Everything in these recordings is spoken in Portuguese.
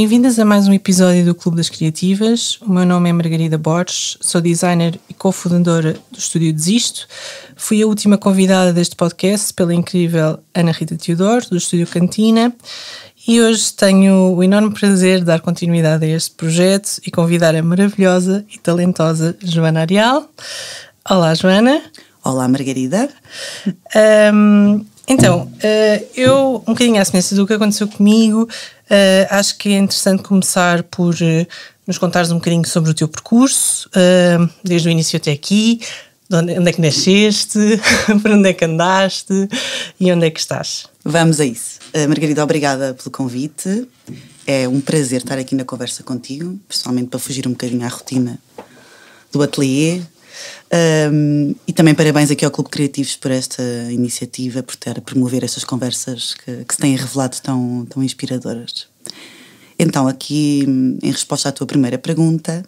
Bem-vindas a mais um episódio do Clube das Criativas. O meu nome é Margarida Borges, sou designer e cofundadora do estúdio Desisto. Fui a última convidada deste podcast pela incrível Ana Rita Teodoro, do estúdio Cantina. E hoje tenho o enorme prazer de dar continuidade a este projeto e convidar a maravilhosa e talentosa Joana Arial. Olá, Joana. Olá, Margarida. Um, então, uh, eu, um bocadinho à semelhança do que aconteceu comigo, uh, acho que é interessante começar por uh, nos contares um bocadinho sobre o teu percurso, desde o início até aqui, onde, onde é que nasceste, para onde é que andaste e onde é que estás. Vamos a isso. Margarida, obrigada pelo convite. É um prazer estar aqui na conversa contigo, principalmente para fugir um bocadinho à rotina do ateliê, um, e também parabéns aqui ao Clube Criativos por esta iniciativa, por ter a promover estas conversas que, que se têm revelado tão, tão inspiradoras. Então, aqui, em resposta à tua primeira pergunta,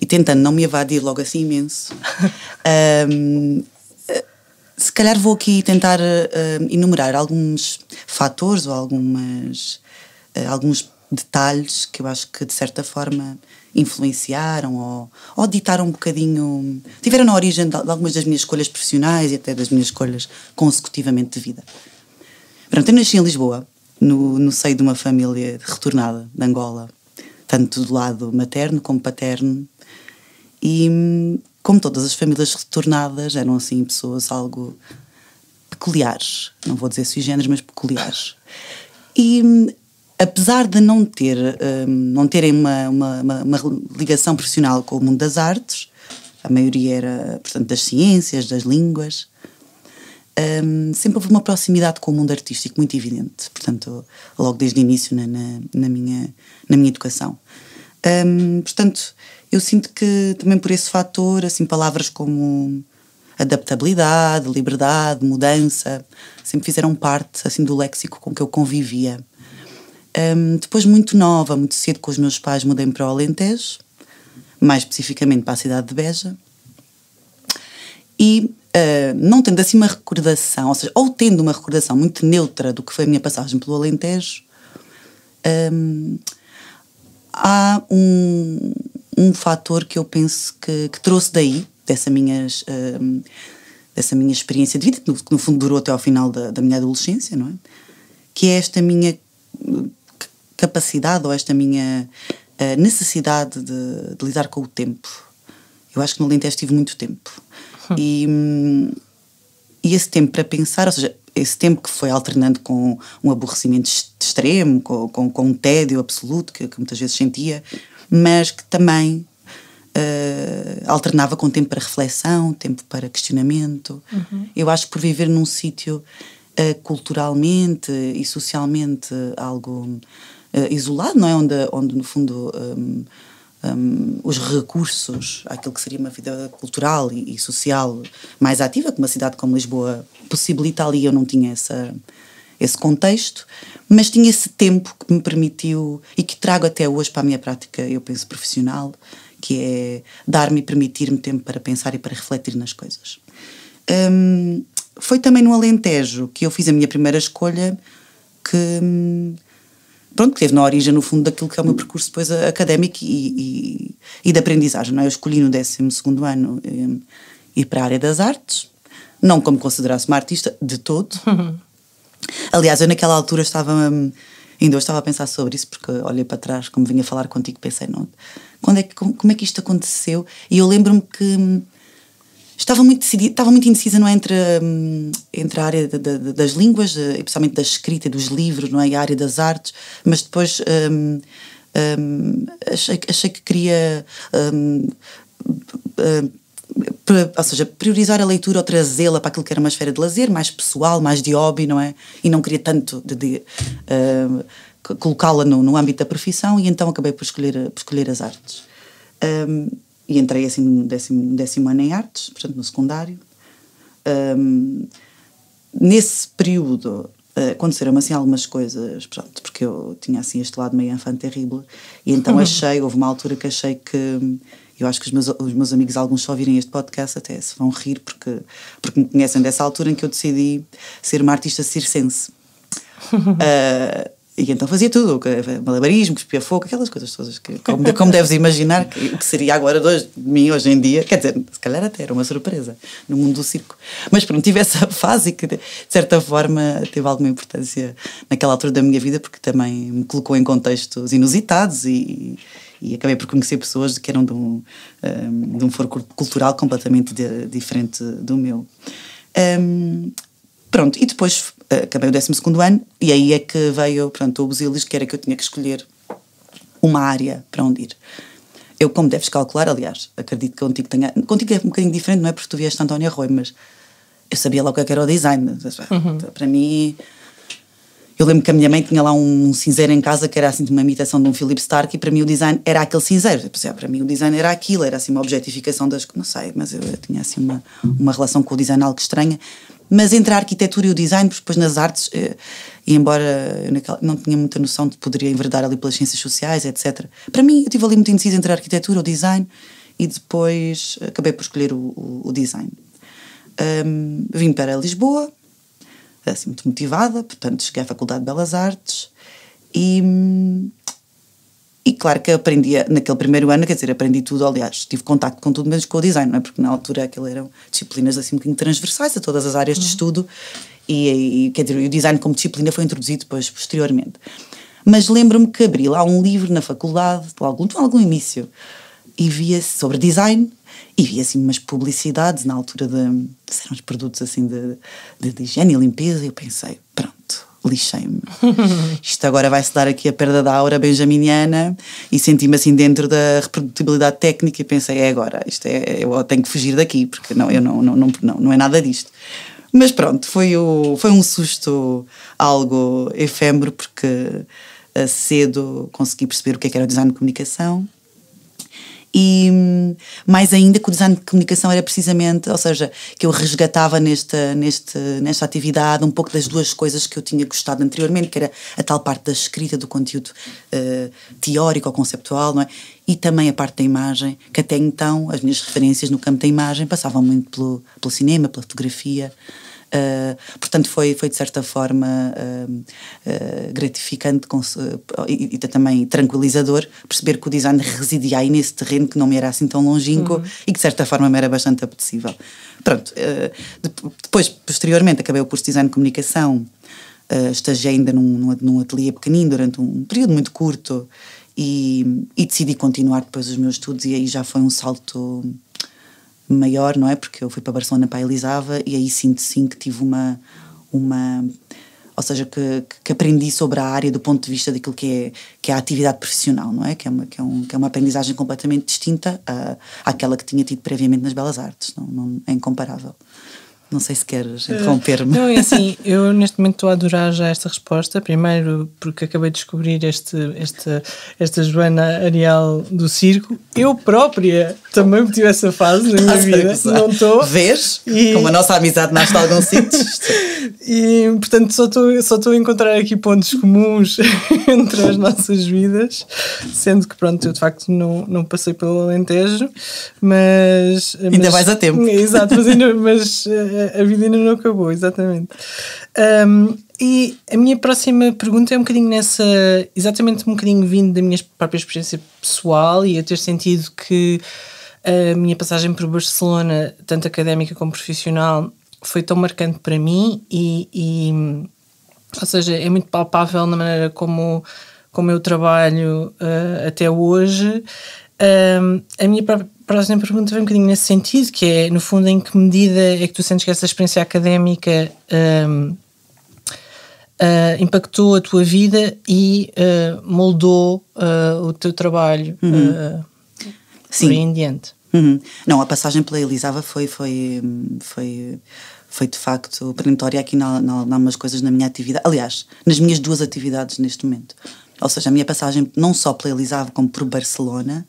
e tentando não me evadir logo assim imenso, um, se calhar vou aqui tentar uh, enumerar alguns fatores ou algumas, uh, alguns detalhes que eu acho que, de certa forma, influenciaram ou, ou ditaram um bocadinho. tiveram na origem de, algumas das minhas escolhas profissionais e até das minhas escolhas consecutivamente de vida. Pronto, eu nasci em Lisboa, no, no seio de uma família retornada de Angola, tanto do lado materno como paterno, e como todas as famílias retornadas, eram assim pessoas algo peculiares, não vou dizer sui generis, mas peculiares. E apesar de não ter um, não terem uma, uma, uma, ligação profissional com o mundo das artes, a maioria era portanto das ciências, das línguas, um, sempre houve uma proximidade com o mundo artístico muito evidente, portanto logo desde o início na, na, na minha na minha educação. Um, portanto, eu sinto que também por esse fator, assim palavras como adaptabilidade, liberdade, mudança, sempre fizeram parte assim do léxico com que eu convivia. Um, depois, muito nova, muito cedo, com os meus pais, mudei para o Alentejo, mais especificamente para a cidade de Beja. E uh, não tendo assim uma recordação, ou seja, ou tendo uma recordação muito neutra do que foi a minha passagem pelo Alentejo, um, há um, um fator que eu penso que, que trouxe daí, dessa, minhas, um, dessa minha experiência de vida, que no, que no, fundo durou até ao final da, da minha adolescência, não é? Que é esta minha capacidade ou esta minha uh, necessidade de, de, lidar com o tempo. Eu acho que no Alentejo tive muito tempo. Hum. E, e esse tempo para pensar, ou seja, esse tempo que foi alternando com um aborrecimento extremo, com, com, com um tédio absoluto que, que, muitas vezes sentia, mas que também uh, alternava com tempo para reflexão, tempo para questionamento. Uhum. Eu acho que por viver num sítio uh, culturalmente e socialmente algo uh, isolado, não é? Onde, onde no fundo, um, um, os recursos àquilo que seria uma vida cultural e, e, social mais ativa, que uma cidade como Lisboa possibilita ali, eu não tinha essa, esse contexto, mas tinha esse tempo que me permitiu e que trago até hoje para a minha prática, eu penso, profissional, que é dar-me e permitir-me tempo para pensar e para refletir nas coisas. Um, foi também no Alentejo que eu fiz a minha primeira escolha que hum, pronto, que teve na origem, no fundo, daquilo que é o meu percurso depois académico e, e, e de aprendizagem. Não é? Eu escolhi no 12 ano um, ir para a área das artes, não como considerasse uma artista de todo. Aliás, eu naquela altura estava. Um, ainda hoje estava a pensar sobre isso, porque olhei para trás, como vinha falar contigo, pensei, não, quando é que, como, como é que isto aconteceu? E eu lembro-me que hum, estava muito decidida, estava muito indecisa não é, entre, hum, entre a área de, de, das línguas, eh, especialmente da escrita e dos livros, não é, e a área das artes, mas depois um, um, achei, achei que queria ou seja, priorizar a leitura ou trazê-la para aquilo que era uma esfera de lazer, mais pessoal, mais de hobby, não é? E não queria tanto de, de colocá-la no, no âmbito da profissão e então acabei por escolher, por escolher as artes. Um, e entrei assim no décimo, décimo ano em artes, portanto no secundário. Um, nesse período uh, aconteceram assim algumas coisas, pronto, porque eu tinha assim este lado meio enfant terrível, e então achei, houve uma altura que achei que eu acho que os meus, os meus amigos, alguns só ouvirem este podcast até se vão rir porque, porque me conhecem dessa altura em que eu decidi ser uma artista circense. uh, E então fazia tudo, malabarismo, cuspia fogo, aquelas coisas todas, que, como, como deves imaginar, que, o que seria agora de, de mim hoje em dia, quer dizer, se calhar até era uma surpresa no mundo do circo. Mas pronto, tive essa fase que de certa forma teve alguma importância naquela altura da minha vida, porque também me colocou em contextos inusitados e, e acabei por conhecer pessoas que eram de um, um de um foro cultural completamente de, diferente do meu. Um, pronto, e depois acabei o 12 ano e aí é que veio pronto, o Busilis, que era que eu tinha que escolher uma área para onde ir. Eu, como deves calcular, aliás, acredito que contigo tenha. Contigo é um bocadinho diferente, não é? Porque tu vieste António Arroio, mas eu sabia logo o que era o design. Uhum. Para mim, eu lembro que a minha mãe tinha lá um cinzeiro em casa que era assim de uma imitação de um Philip Stark e para mim o design era aquele cinzeiro. Para mim o design era aquilo, era assim uma objetificação das. Não sei, mas eu, eu tinha assim uma, uma relação com o design algo estranha. Mas entre a arquitetura e o design, depois nas artes, eh, e embora eu não tinha muita noção de poderia enverdar ali pelas ciências sociais, etc. Para mim, eu tive ali muito indeciso entre a arquitetura, o design, e depois acabei por escolher o, o, o design. Um, vim para Lisboa, assim, muito motivada, portanto, cheguei à Faculdade de Belas Artes e e claro que aprendi naquele primeiro ano, quer dizer, aprendi tudo, aliás, tive contacto com tudo, menos com o design, não é? Porque na altura aquilo eram disciplinas assim um bocadinho transversais a todas as áreas uhum. de estudo e, e, quer dizer, o design como disciplina foi introduzido depois, posteriormente. Mas lembro-me que abri lá um livro na faculdade, algum, algum início, e via sobre design e via assim umas publicidades na altura de, eram os produtos assim de, de, de higiene e limpeza e eu pensei, pronto, lixei-me. Isto agora vai-se dar aqui a perda da aura benjaminiana e senti-me assim dentro da reprodutibilidade técnica e pensei, é agora, isto é, eu tenho que fugir daqui, porque não, eu não, não, não, não, não é nada disto. Mas pronto, foi, o, foi um susto algo efêmero, porque eh, cedo consegui perceber o que, é que era o design de comunicação e mais ainda que o design de comunicação era precisamente, ou seja, que eu resgatava nesta, nesta, nesta atividade um pouco das duas coisas que eu tinha gostado anteriormente, que era a tal parte da escrita do conteúdo uh, teórico ou conceptual, não é? E também a parte da imagem, que até então as minhas referências no campo da imagem passavam muito pelo, pelo cinema, pela fotografia. Uh, portanto, foi, foi de certa forma uh, uh, gratificante e, e, também tranquilizador perceber que o design residia aí nesse terreno que não me era assim tão longínquo uhum. e que de certa forma me era bastante apetecível. Pronto, depois, posteriormente, acabei o curso de design de comunicação, estagiei ainda num, num ateliê pequenino durante um período muito curto e, e decidi continuar depois os meus estudos e aí já foi um salto maior, não é? Porque eu fui para Barcelona para a Elisava e aí sinto sim que tive uma. uma ou seja, que, que aprendi sobre a área do ponto de vista daquilo que é, que é a atividade profissional, não é? Que é uma, que é um, que é uma aprendizagem completamente distinta à, àquela que tinha tido previamente nas Belas Artes, não, não é incomparável. Não sei se queres interromper-me. Não, é assim, eu neste momento estou a adorar já esta resposta. Primeiro, porque acabei de descobrir este, este, esta Joana Ariel do circo. Eu própria também tive essa fase na minha vida. Não estou. Vês? E... Como a nossa amizade nasce de alguns sítios. e, portanto, só estou, só estou a encontrar aqui pontos comuns entre as nossas vidas. Sendo que, pronto, eu de facto não, não passei pelo Alentejo, mas. Ainda mas, vais a tempo. Exato, mas, ainda, mas a vida ainda não acabou, exatamente. Um, e a minha próxima pergunta é um bocadinho nessa, exatamente um bocadinho vindo da minha própria experiência pessoal e a ter sentido que a minha passagem por Barcelona, tanto académica como profissional, foi tão marcante para mim e, e ou seja, é muito palpável na maneira como, como eu trabalho uh, até hoje. Um, a minha próxima pergunta vem um bocadinho nesse sentido, que é, no fundo, em que medida é que tu sentes que essa experiência académica um, uh, ah, impactou a tua vida e uh, moldou uh, o teu trabalho uhum. Sim. em diante? Uhum. Não, a passagem pela Elisava foi, foi, foi, foi de facto perentória aqui em algumas coisas na minha atividade. Aliás, nas minhas duas atividades neste momento. Ou seja, a minha passagem não só pela Elisava como por Barcelona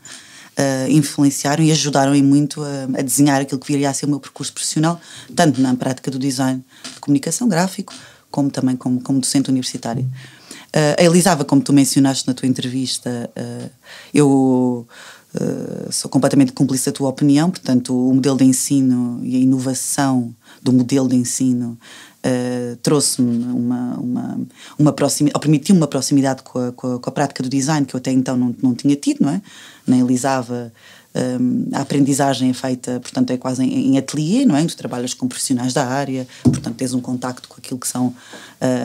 uh, influenciaram e ajudaram-me muito a, a, desenhar aquilo que viria a ser o meu percurso profissional, tanto na prática do design de comunicação gráfico, como também como, como docente universitário. Uh, a Elisava, como tu mencionaste na tua entrevista, uh, eu uh, sou completamente cúmplice da tua opinião, portanto, o modelo de ensino e a inovação do modelo de ensino uh, trouxe-me uma, uma, uma proximidade, ou permitiu uma proximidade com a, com a, com, a, prática do design que eu até então não, não tinha tido, não é? Nem alisava um, a aprendizagem é feita, portanto, é quase em, em ateliê, não é? Tu trabalhas com profissionais da área, portanto, tens um contacto com aquilo que são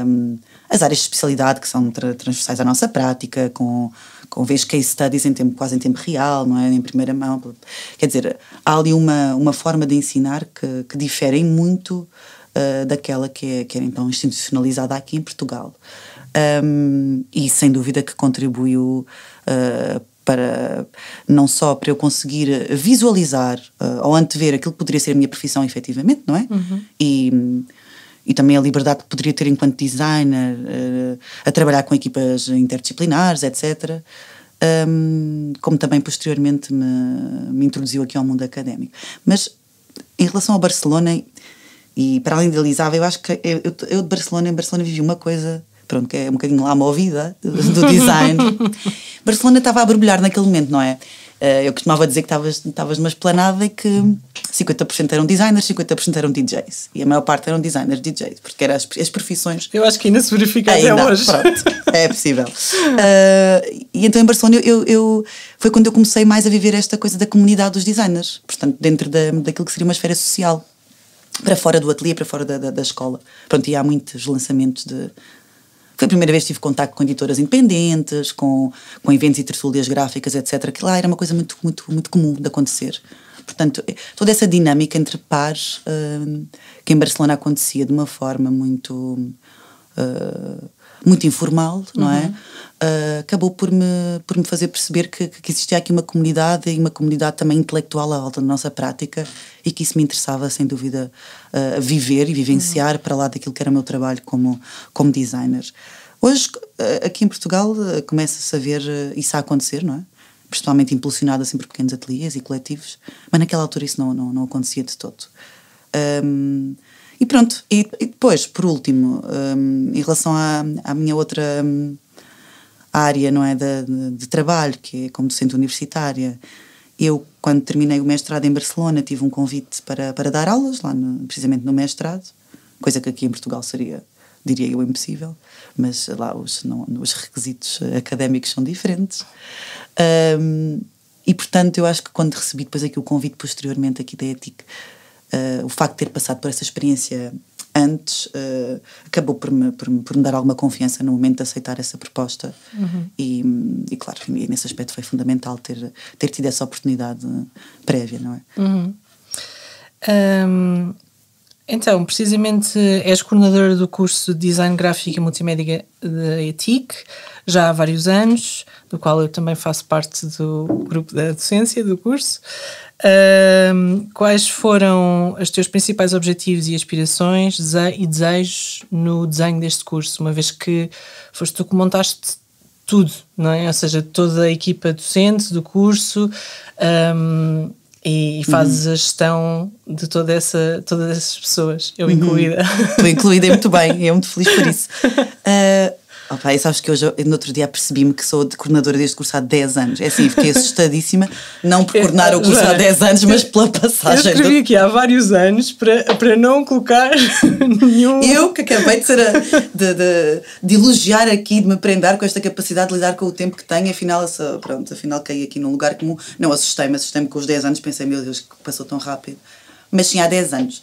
um, as áreas de especialidade que são tra transversais à nossa prática, com, com vez case studies em tempo, quase em tempo real, não é? Em primeira mão. Quer dizer, há ali uma, uma forma de ensinar que, que difere muito uh, daquela que é, que era então institucionalizada aqui em Portugal. Um, e sem dúvida que contribuiu uh, para não só para eu conseguir visualizar uh, ou antever aquilo que poderia ser a minha profissão efetivamente, não é? Uhum. E, e também a liberdade que poderia ter enquanto designer, uh, a trabalhar com equipas interdisciplinares, etc. Um, como também posteriormente me, me introduziu aqui ao mundo académico. Mas em relação ao Barcelona, e para além de Elisava, eu acho que eu, eu de Barcelona, em Barcelona vivi uma coisa pronto, que é um bocadinho lá movida do, do design. Barcelona estava a borbulhar naquele momento, não é? Eh, eu costumava dizer que estavas numa esplanada e que 50% eram designers, 50% eram DJs. E a maior parte eram designers, DJs, porque eram as, as profissões. Eu acho que ainda se verifica ainda, até hoje. Pronto, é possível. Uh, e então em Barcelona eu, eu, foi quando eu comecei mais a viver esta coisa da comunidade dos designers, portanto, dentro da, daquilo que seria uma esfera social para fora do ateliê, para fora da, da, da, escola. Pronto, e há muitos lançamentos de, foi a primeira vez que tive contato com editoras independentes, com, com eventos e tertúlias gráficas, etc. Que lá era uma coisa muito, muito, muito comum de acontecer. Portanto, eh, toda essa dinâmica entre pares uh, que em Barcelona acontecia de uma forma muito. Uh, muito informal, não é? Uh, acabou por me, por me fazer perceber que, que existia aqui uma comunidade e uma comunidade também intelectual à volta da nossa prática e que isso me interessava, sem dúvida, uh, viver e vivenciar uhum. para lá daquilo que era o meu trabalho como, como designer. Hoje, uh, aqui em Portugal, começa-se a ver isso a acontecer, não é? Principalmente impulsionado assim por pequenos ateliês e coletivos, mas naquela altura isso não, não, não acontecia de todo. Um, e pronto, e, e depois, por último, um, em relação à, à minha outra um, área não é, de, de, trabalho, que é como docente universitária, eu, quando terminei o mestrado em Barcelona, tive um convite para, para dar aulas, lá no, precisamente no mestrado, coisa que aqui em Portugal seria, diria eu, impossível, mas lá os, não, os requisitos académicos são diferentes. Um, e portanto, eu acho que quando recebi depois aqui o convite posteriormente aqui da ETIC, uh, o facto de ter passado por essa experiência antes uh, acabou por me, por, por, me dar alguma confiança no momento de aceitar essa proposta uhum. e, e, claro, nesse aspecto foi fundamental ter, ter tido essa oportunidade prévia, não é? Uhum. Um, então, precisamente és coordenadora do curso de Design Gráfico e Multimédia da ETIC já há vários anos, do qual eu também faço parte do grupo da docência do curso. Um, quais foram os teus principais objetivos e aspirações e desejos no desenho deste curso, uma vez que foste tu que montaste tudo, não é? Ou seja, toda a equipa docente do curso um, e, e fazes uhum. a gestão de toda essa, todas essas pessoas, eu uhum. incluída. Tu incluída e muito bem, eu muito feliz por isso. Uh, Opa, e sabes que hoje, no outro dia, percebi-me que sou de coordenadora deste curso há 10 anos. É assim, fiquei assustadíssima, não por coordenar o curso há 10 anos, mas pela passagem. Eu escrevi do... aqui há vários anos para, para não colocar nenhum. Eu, que acabei de, ser a, de, de, de, elogiar aqui, de me prender com esta capacidade de lidar com o tempo que tenho, afinal, pronto, afinal caí aqui num lugar comum. Não assustei-me, assustei-me com os 10 anos, pensei, meu Deus, que passou tão rápido. Mas sim, há 10 anos.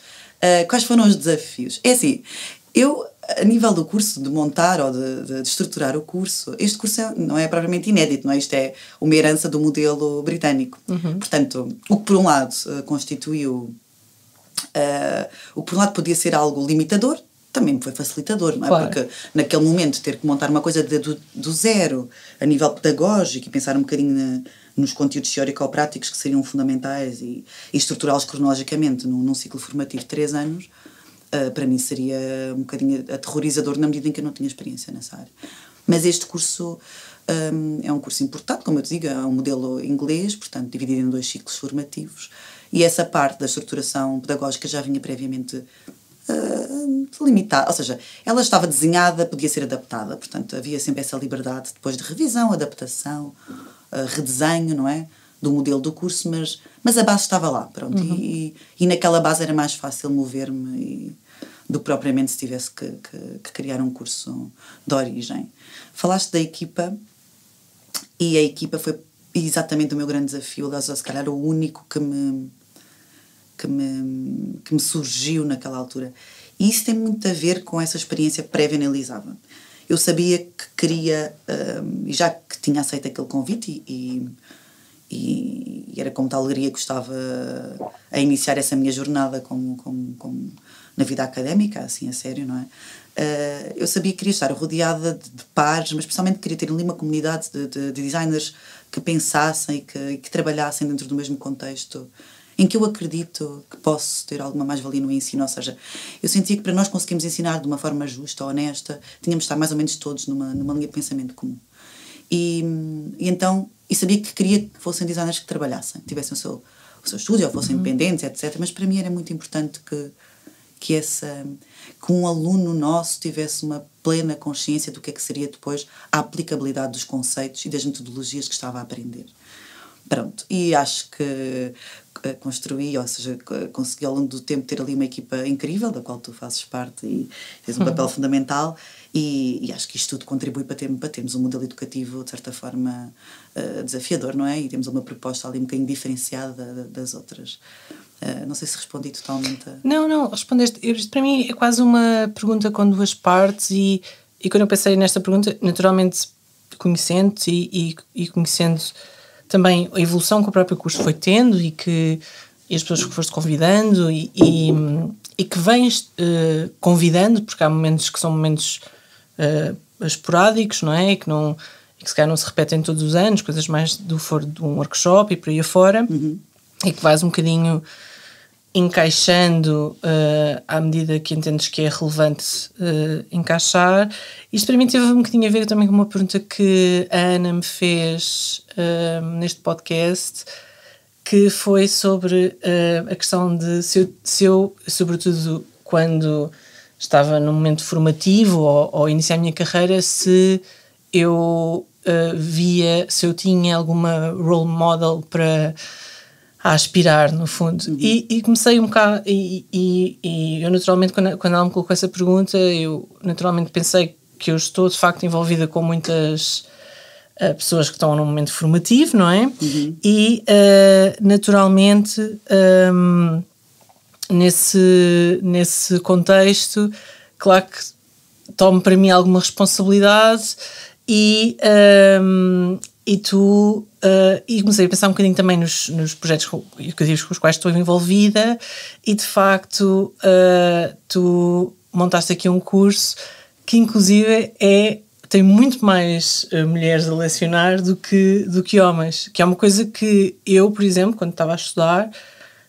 Uh, quais foram os desafios? É assim, eu a nível do curso, de montar ou de, de, de estruturar o curso, este curso é, não é propriamente inédito, não é? Isto é uma herança do modelo britânico. Uhum. Portanto, o que por um lado uh, constituiu. Uh, o que por um lado podia ser algo limitador, também foi facilitador, não é? Claro. Porque naquele momento ter que montar uma coisa de, do, do, zero, a nível pedagógico, e pensar um bocadinho na, nos conteúdos teórico-práticos que seriam fundamentais e, e estruturá-los cronologicamente num, num ciclo formativo de três anos, uh, para mim seria um bocadinho aterrorizador na medida em que eu não tinha experiência nessa área. Mas este curso um, é um curso importante, como eu te digo, é um modelo inglês, portanto dividido em dois ciclos formativos, e essa parte da estruturação pedagógica já vinha previamente uh, limitada, ou seja, ela estava desenhada, podia ser adaptada, portanto havia sempre essa liberdade depois de revisão, adaptação, uh, redesenho, não é? Do modelo do curso, mas mas a base estava lá, pronto. Uhum. E, e, naquela base era mais fácil mover-me do que propriamente se tivesse que, que, que criar um curso de origem. Falaste da equipa e a equipa foi exatamente o meu grande desafio, aliás, se calhar o único que me, que me, que me surgiu naquela altura. E isso tem muito a ver com essa experiência pré-venalizada. Eu sabia que queria, um, e já que tinha aceito aquele convite, e, e, e, era com muita alegria que estava a iniciar essa minha jornada como, como, como na vida académica, assim, a sério, não é? Uh, eu sabia que queria estar rodeada de, de pares, mas especialmente queria ter ali uma comunidade de, de, de designers que pensassem e que, que, trabalhassem dentro do mesmo contexto em que eu acredito que posso ter alguma mais-valia no ensino. Ou seja, eu sentia que para nós conseguirmos ensinar de uma forma justa, honesta, tínhamos de estar mais ou menos todos numa, numa linha de pensamento comum. E, e então, e sabia que queria que fossem designers que trabalhassem, que tivessem o seu, o seu estúdio, ou fossem uhum. independentes, etc. Mas para mim era muito importante que que essa que um aluno nosso tivesse uma plena consciência do que é que seria depois a aplicabilidade dos conceitos e das metodologias que estava a aprender. Pronto, e acho que construí, ou seja, consegui ao longo do tempo ter ali uma equipa incrível, da qual tu fazes parte e tens um uhum. papel fundamental, e, e, acho que isto tudo contribui para, ter, para termos um modelo educativo, de certa forma, uh, desafiador, não é? E temos uma proposta ali um bocadinho diferenciada das outras. Uh, não sei se respondi totalmente. A... Não, não, respondeste. Isto para mim é quase uma pergunta com duas partes, e, e quando eu pensei nesta pergunta, naturalmente conhecendo e, e, e conhecendo também a evolução que o próprio curso foi tendo e que e as pessoas que foste convidando e, e, e que vens uh, convidando, porque há momentos que são momentos uh, esporádicos, não é? E que, não, e que se calhar não se repetem todos os anos, coisas mais do foro de um workshop e por aí afora, uhum. e que vais um bocadinho encaixando uh, à medida que entendes que é relevante uh, encaixar. Isto para mim teve um bocadinho a ver também com uma pergunta que a Ana me fez uh, neste podcast, que foi sobre a questão de se eu, se eu, sobretudo quando estava num momento formativo ou, ou iniciar a minha carreira, se eu via, se eu tinha alguma role model para a aspirar, no fundo. Uhum. E, e, comecei um bocado, e, e, e, eu naturalmente, quando, quando ela me colocou essa pergunta, eu naturalmente pensei que eu estou de facto envolvida com muitas uh, pessoas que estão num momento formativo, não é? Uhum. E uh, naturalmente, um, nesse, nesse contexto, claro que tomo para mim alguma responsabilidade e, um, e tu. Uh, e comecei a pensar um bocadinho também nos, nos projetos educativos com os quais estou envolvida, e de facto uh, tu montaste aqui um curso que, inclusive, é tem muito mais uh, mulheres a lecionar do que, do que homens, que é uma coisa que eu, por exemplo, quando estava a estudar,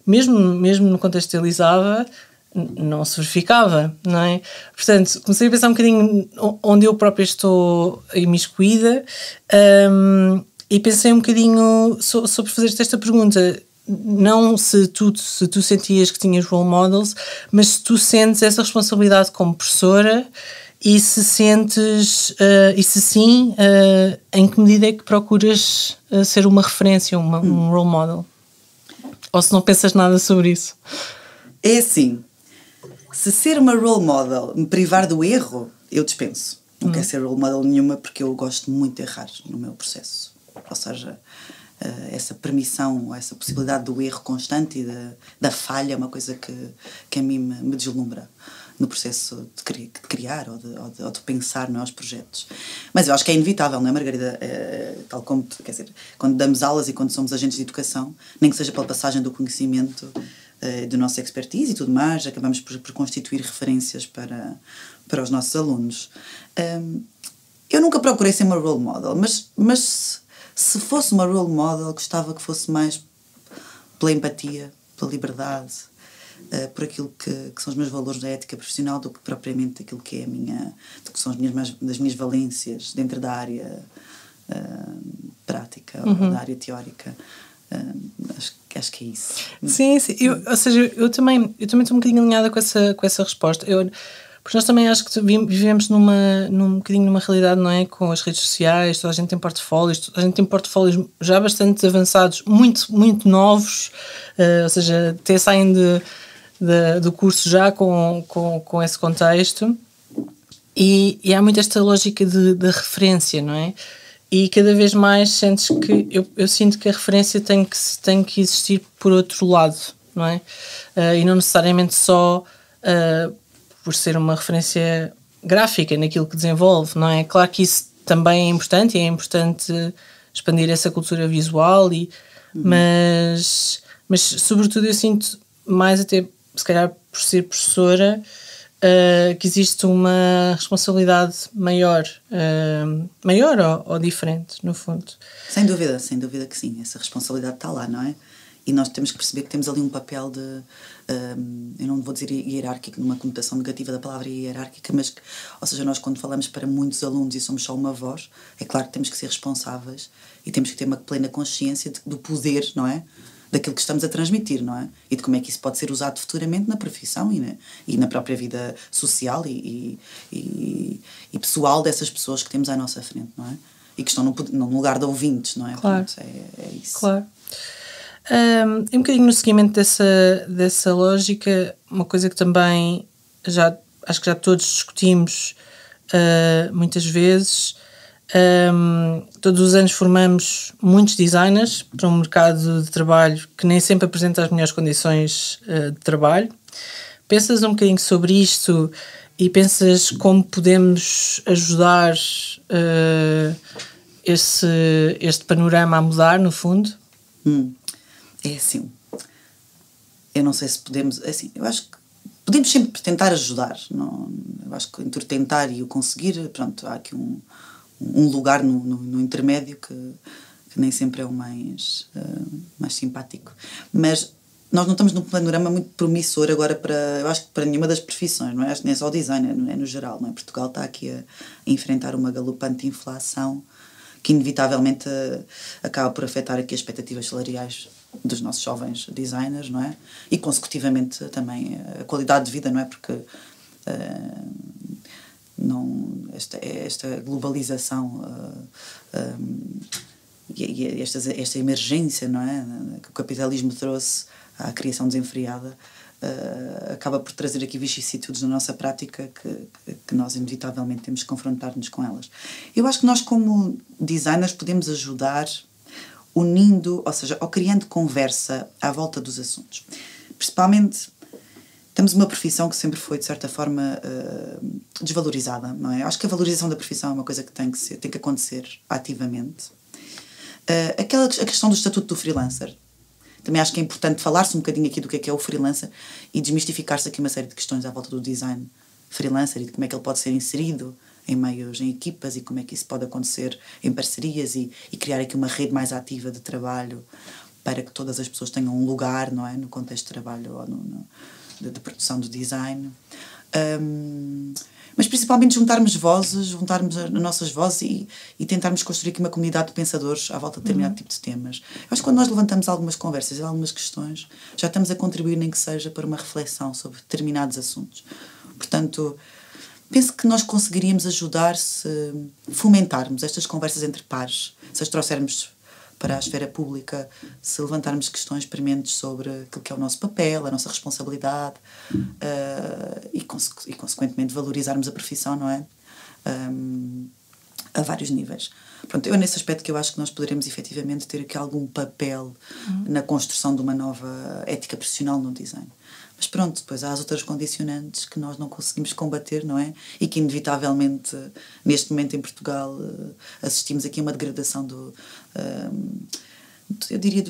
mesmo, mesmo no contexto Elisava, não se verificava, não é? Portanto, comecei a pensar um bocadinho onde eu própria estou imiscuída um, e pensei um bocadinho so, sobre fazer-te esta pergunta. Não se tu, se tu sentias que tinhas role models, mas se tu sentes essa responsabilidade como professora e se sentes, uh, e se sim, uh, em que medida é que procuras uh, ser uma referência, uma, um role model? Ou se não pensas nada sobre isso? É assim, se ser uma role model me privar do erro, eu dispenso. Não hum. quero ser role model nenhuma porque eu gosto muito de errar no meu processo. Ou seja, uh, essa permissão, essa possibilidade do erro constante e da, da falha é uma coisa que, que a mim me, me deslumbra no processo de, cri, de criar ou de, ou, de, ou de, pensar nos projetos. Mas eu acho que é inevitável, não é, Margarida? É, tal como, quer dizer, quando damos aulas e quando somos agentes de educação, nem que seja pela passagem do conhecimento, uh, do nosso expertise e tudo mais, acabamos por, por, constituir referências para, para os nossos alunos. Um, eu nunca procurei ser uma role model, mas, mas se fosse uma role model, gostava que fosse mais pela empatia, pela liberdade, uh, por aquilo que, que, são os meus valores da ética profissional, do que propriamente aquilo que é a minha, do que são as minhas, das minhas valências dentro da área uh, prática uhum. ou da área teórica. Uh, acho, acho que é isso. Sim, sim. Eu, ou seja, eu também, eu também estou um bocadinho alinhada com essa, com essa resposta. Eu, porque nós também acho que vivemos numa, num bocadinho numa realidade, não é? Com as redes sociais, toda a gente tem portfólios, toda a gente tem portfólios já bastante avançados, muito, muito novos, uh, ou seja, até saem de de, do curso já com, com, com esse contexto. E, e há muito esta lógica de, de, referência, não é? E cada vez mais sentes que eu, eu sinto que a referência tem que, tem que existir por outro lado, não é? Uh, e não necessariamente só uh, por ser uma referência gráfica naquilo que desenvolve, não é? Claro que isso também é importante e é importante expandir essa cultura visual, e, uhum. mas, mas sobretudo eu sinto mais até se calhar por ser professora uh, que existe uma responsabilidade maior, uh, maior ou, ou, diferente, no fundo. Sem dúvida, sem dúvida que sim, essa responsabilidade está lá, não é? E nós temos que perceber que temos ali um papel de, um, eh, eu não vou dizer hierárquico numa conotação negativa da palavra hierárquica, mas, ou seja, nós quando falamos para muitos alunos e somos só uma voz, é claro que temos que ser responsáveis e temos que ter uma plena consciência de, do poder, não é? Daquilo que estamos a transmitir, não é? E de como é que isso pode ser usado futuramente na profissão e na, e na própria vida social e, e, e, pessoal dessas pessoas que temos à nossa frente, não é? E que estão no, no lugar de ouvintes, não é? Claro. Portanto, é, é isso. Claro. Um, um bocadinho no seguimento dessa, dessa lógica, uma coisa que também já acho que já todos discutimos uh, muitas vezes um, todos os anos formamos muitos designers para um mercado de trabalho que nem sempre apresenta as melhores condições uh, de trabalho. Pensas um bocadinho sobre isto e pensas como podemos ajudar uh, esse, este panorama a mudar, no fundo? Hum, é assim. Eu não sei se podemos. É assim, eu acho que podemos sempre tentar ajudar. Não, eu acho que entre tentar e o conseguir, pronto, há aqui um um lugar no, no, no intermédio que, que, nem sempre é o mais, uh, mais simpático. Mas nós não estamos num panorama muito promissor agora para, eu acho que para nenhuma das profissões, não é? Acho que nem só o design, é, é no geral, não é? Portugal está aqui a, a enfrentar uma galopante inflação que inevitavelmente uh, acaba por afetar aqui as expectativas salariais dos nossos jovens designers, não é? E consecutivamente também a qualidade de vida, não é? Porque uh, não esta esta globalização uh, ah, um, e, e esta esta emergência não é que o capitalismo trouxe à criação desenfreada uh, acaba por trazer aqui vicissitudes na nossa prática que, que nós inevitavelmente temos que confrontar-nos com elas. Eu acho que nós como designers podemos ajudar unindo ou seja ou criando conversa à volta dos assuntos. Principalmente temos uma profissão que sempre foi, de certa forma, uh, desvalorizada, não é? Acho que a valorização da profissão é uma coisa que tem que, ser, tem que acontecer ativamente. Uh, aquela, a questão do estatuto do freelancer. Também acho que é importante falar-se um bocadinho aqui do que é, que é o freelancer e desmistificar-se aqui uma série de questões à volta do design freelancer e de como é que ele pode ser inserido em meios, em equipas e como é que isso pode acontecer em parcerias e, e criar aqui uma rede mais ativa de trabalho para que todas as pessoas tenham um lugar, não é? No contexto de trabalho ou no, no de, de produção do design. Um, mas principalmente juntarmos vozes, juntarmos as nossas vozes e, e tentarmos construir aqui uma comunidade de pensadores à volta de determinado uhum. tipo de temas. Eu acho que quando nós levantamos algumas conversas e algumas questões, já estamos a contribuir, nem que seja, para uma reflexão sobre determinados assuntos. Portanto, penso que nós conseguiríamos ajudar se fomentarmos estas conversas entre pares, se as trouxermos para a esfera pública se levantarmos questões prementes sobre aquilo que é o nosso papel, a nossa responsabilidade uh, e, e, consequentemente, valorizarmos a profissão, não é? Um, a vários níveis. Pronto, eu nesse aspecto que eu acho que nós poderemos efetivamente ter aqui algum papel uhum. na construção de uma nova ética profissional no design. Mas pronto, depois há as outras condicionantes que nós não conseguimos combater, não é? E que inevitavelmente, neste momento em Portugal, eh, assistimos aqui a uma degradação do. Eu diria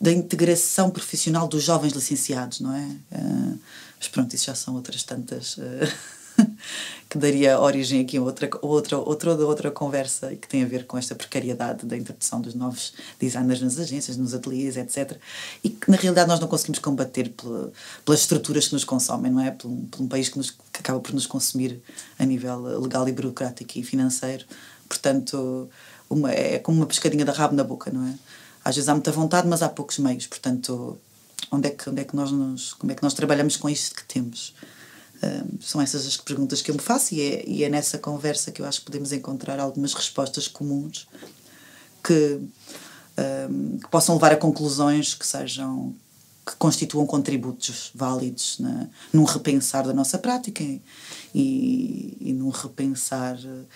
da integração profissional dos jovens licenciados, não é? Eh, mas pronto, isso já são outras tantas. que daria origem aqui a outra, outra, outra, outra conversa e que tem a ver com esta precariedade da introdução dos novos designers nas agências, nos ateliês, etc. E que na realidade nós não conseguimos combater pela, pelas estruturas que nos consomem, não é? Por um, por um país que, nos, que acaba por nos consumir a nível legal e burocrático e financeiro. Portanto, uma, é como uma pescadinha da rabo na boca, não é? Às vezes há muita vontade, mas há poucos meios. Portanto, onde é que, onde é que nós nos, como é que nós trabalhamos com isto que temos? são essas as perguntas que eu me faço e é, e é nessa conversa que eu acho que podemos encontrar algumas respostas comuns que, um, que possam levar a conclusões que sejam que constituam contributos válidos na, num repensar da nossa prática e, e num repensar uh,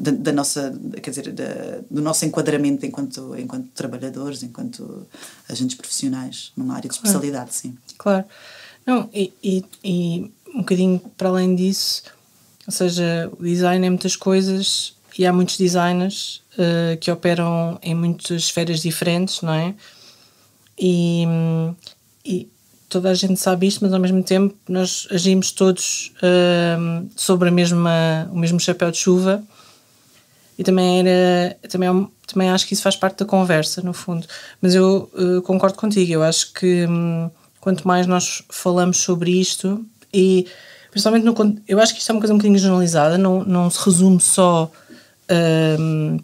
da, da, nossa, quer dizer, da, do nosso enquadramento enquanto, enquanto trabalhadores, enquanto agentes profissionais numa área de especialidade, claro. sim. Claro. Não, e, e, e um bocadinho para além disso, ou seja, o design é muitas coisas e há muitos designers uh, que operam em muitas esferas diferentes, não é? E, e, toda a gente sabe isto, mas ao mesmo tempo nós agimos todos uh, sobre a mesma, o mesmo chapéu de chuva e também era também, é também acho que isso faz parte da conversa no fundo mas eu uh, concordo contigo eu acho que um, quanto mais nós falamos sobre isto e principalmente no eu acho que isto é uma coisa um bocadinho generalizada não, não se resume só um,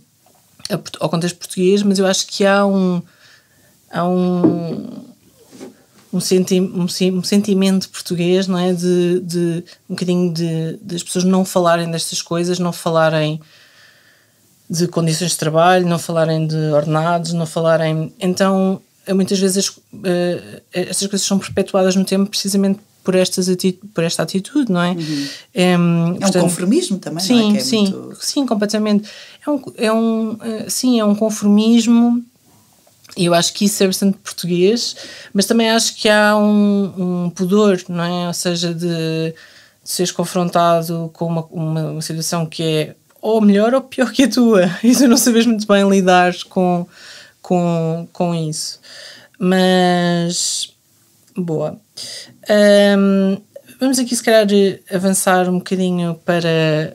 ao contexto português mas eu acho que há um há um um, senti um, sentimento português, não é? De, de um bocadinho de, de as pessoas não falarem destas coisas, não falarem de condições de trabalho, não falarem de ordenados, não falarem. Então, muitas vezes uh, estas coisas são perpetuadas no tempo precisamente por, estas por esta atitude, não é? Uhum. É, é portanto, um conformismo também, sim, não é? é sim, muito... sim, completamente. É um, é um, uh, sim, é um conformismo e eu acho que isso é bastante português, mas também acho que há um, um pudor, não é? Ou seja, de, de seres confrontado com uma, uma, uma situação que é ou melhor ou pior que a tua, e tu não sabes muito bem lidar com, com, com isso. Mas, boa. Um, vamos aqui, se calhar, avançar um bocadinho para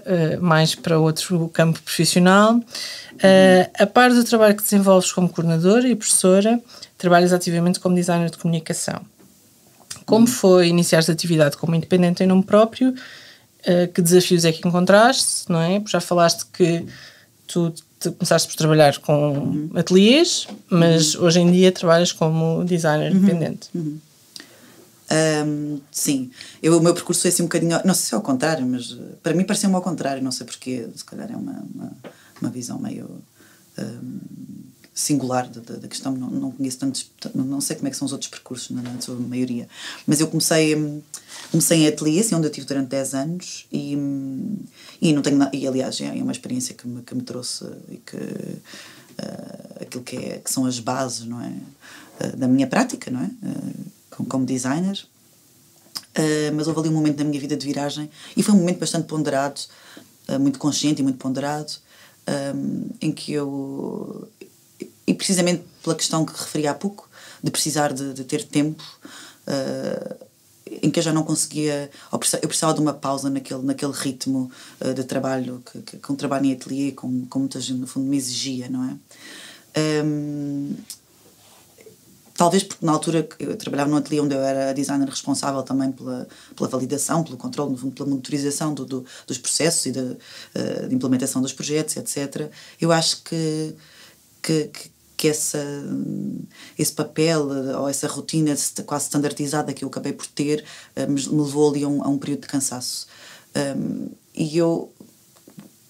uh, mais para outro campo profissional. Uh, a par do trabalho que desenvolves como coordenadora e professora, trabalhas ativamente como designer de comunicação. Como foi iniciar esta atividade como independente em nome próprio Uh, que desafios é que encontraste, não é? Já falaste que tu começaste por trabalhar com uhum. ateliês, mas uhum. hoje em dia trabalhas como designer uhum. independente. Um, uhum. sim, eu, o meu percurso foi assim um bocadinho, não sei se é ao contrário, mas eh, para mim pareceu-me ao contrário, não sei porquê, se calhar é uma, uma, uma visão meio um, singular da, da, questão, não, não conheço tantos, não sei como é que são os outros percursos, na, na sua maioria, mas eu comecei hum, comecei em ateliê, assim, onde eu tive durante 10 anos e, e não tenho e aliás é uma experiência que me, que me trouxe e que uh, aquilo que, é, que são as bases, não é? Uh, da minha prática, não é? Uh, como, como designer. mas houve ali um momento na minha vida de viragem e foi um momento bastante ponderado, muito consciente e muito ponderado, um, em que eu. E precisamente pela questão que referi há pouco, de precisar de, de ter tempo. Uh, em que eu já não conseguia, eu precisava de uma pausa naquele, naquele ritmo uh, de trabalho, que, que, com trabalho em ateliê, como, como muita gente no fundo me exigia, não é? Um, talvez porque na altura eu trabalhava num ateliê onde eu era designer responsável também pela, pela validação, pelo controle, pela monitorização do, do, dos processos e de, uh, de implementação dos projetos, etc. Eu acho que, que, que que essa, esse papel ou essa rotina quase standardizada que eu acabei por ter eh, me levou ali a um, a um período de cansaço. Um, e eu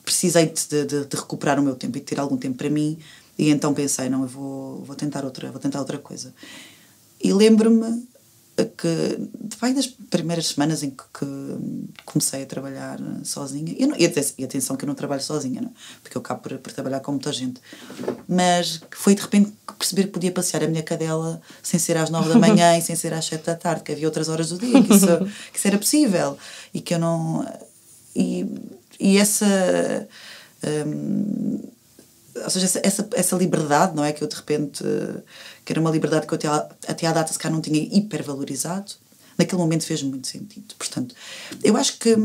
precisei de, de, de, recuperar o meu tempo e de ter algum tempo para mim e então pensei não eu vou vou tentar outra vou tentar outra coisa e lembro-me que vai das primeiras semanas em que, que, comecei a trabalhar sozinha. E, não, e, atenção que eu não trabalho sozinha não? porque eu acabo por, por, trabalhar com muita gente. Mas foi de repente perceber que podia passear a minha cadela sem ser às nove da manhã e sem ser às sete da tarde que havia outras horas do dia que isso, que isso era possível. E que eu não e, e essa hum, ou seja, essa, essa, liberdade, não é? Que eu de repente, que era uma liberdade que eu até, até à data se calhar não tinha hipervalorizado, naquele momento fez muito sentido. Portanto, eu acho que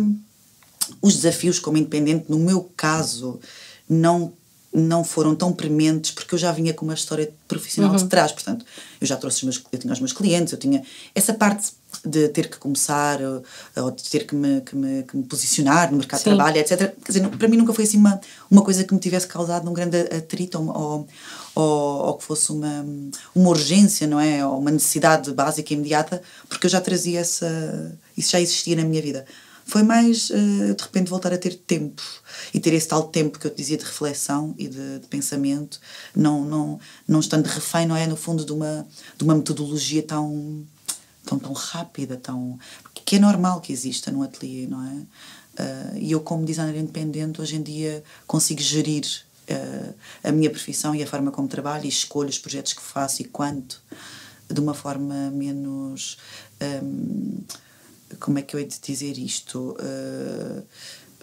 os desafios como independente, no meu caso, não não foram tão prementes porque eu já vinha com uma história profissional uhum. de trás, portanto, eu já trouxe os meus, eu tinha os meus clientes, eu tinha essa parte de ter que começar ou, ou de ter que me, que me, que me, posicionar no mercado Sim. de trabalho, etc. Quer dizer, para mim nunca foi assim uma, uma coisa que me tivesse causado um grande atrito ou, ou, ou que fosse uma, uma urgência, não é? Ou uma necessidade básica e imediata, porque eu já trazia essa. Isso já existia na minha vida. Foi mais, uh, de repente, voltar a ter tempo e ter esse tal tempo que eu te dizia de reflexão e de, de, pensamento, não, não, não estando refém, não é? No fundo, de uma, de uma metodologia tão, tão, tão rápida, tão. que é normal que exista no ateliê, não é? Uh, e eu, como designer independente, hoje em dia consigo gerir uh, a minha profissão e a forma como trabalho e escolho os projetos que faço e quanto de uma forma menos. Um, como é que eu hei de dizer isto? Uh,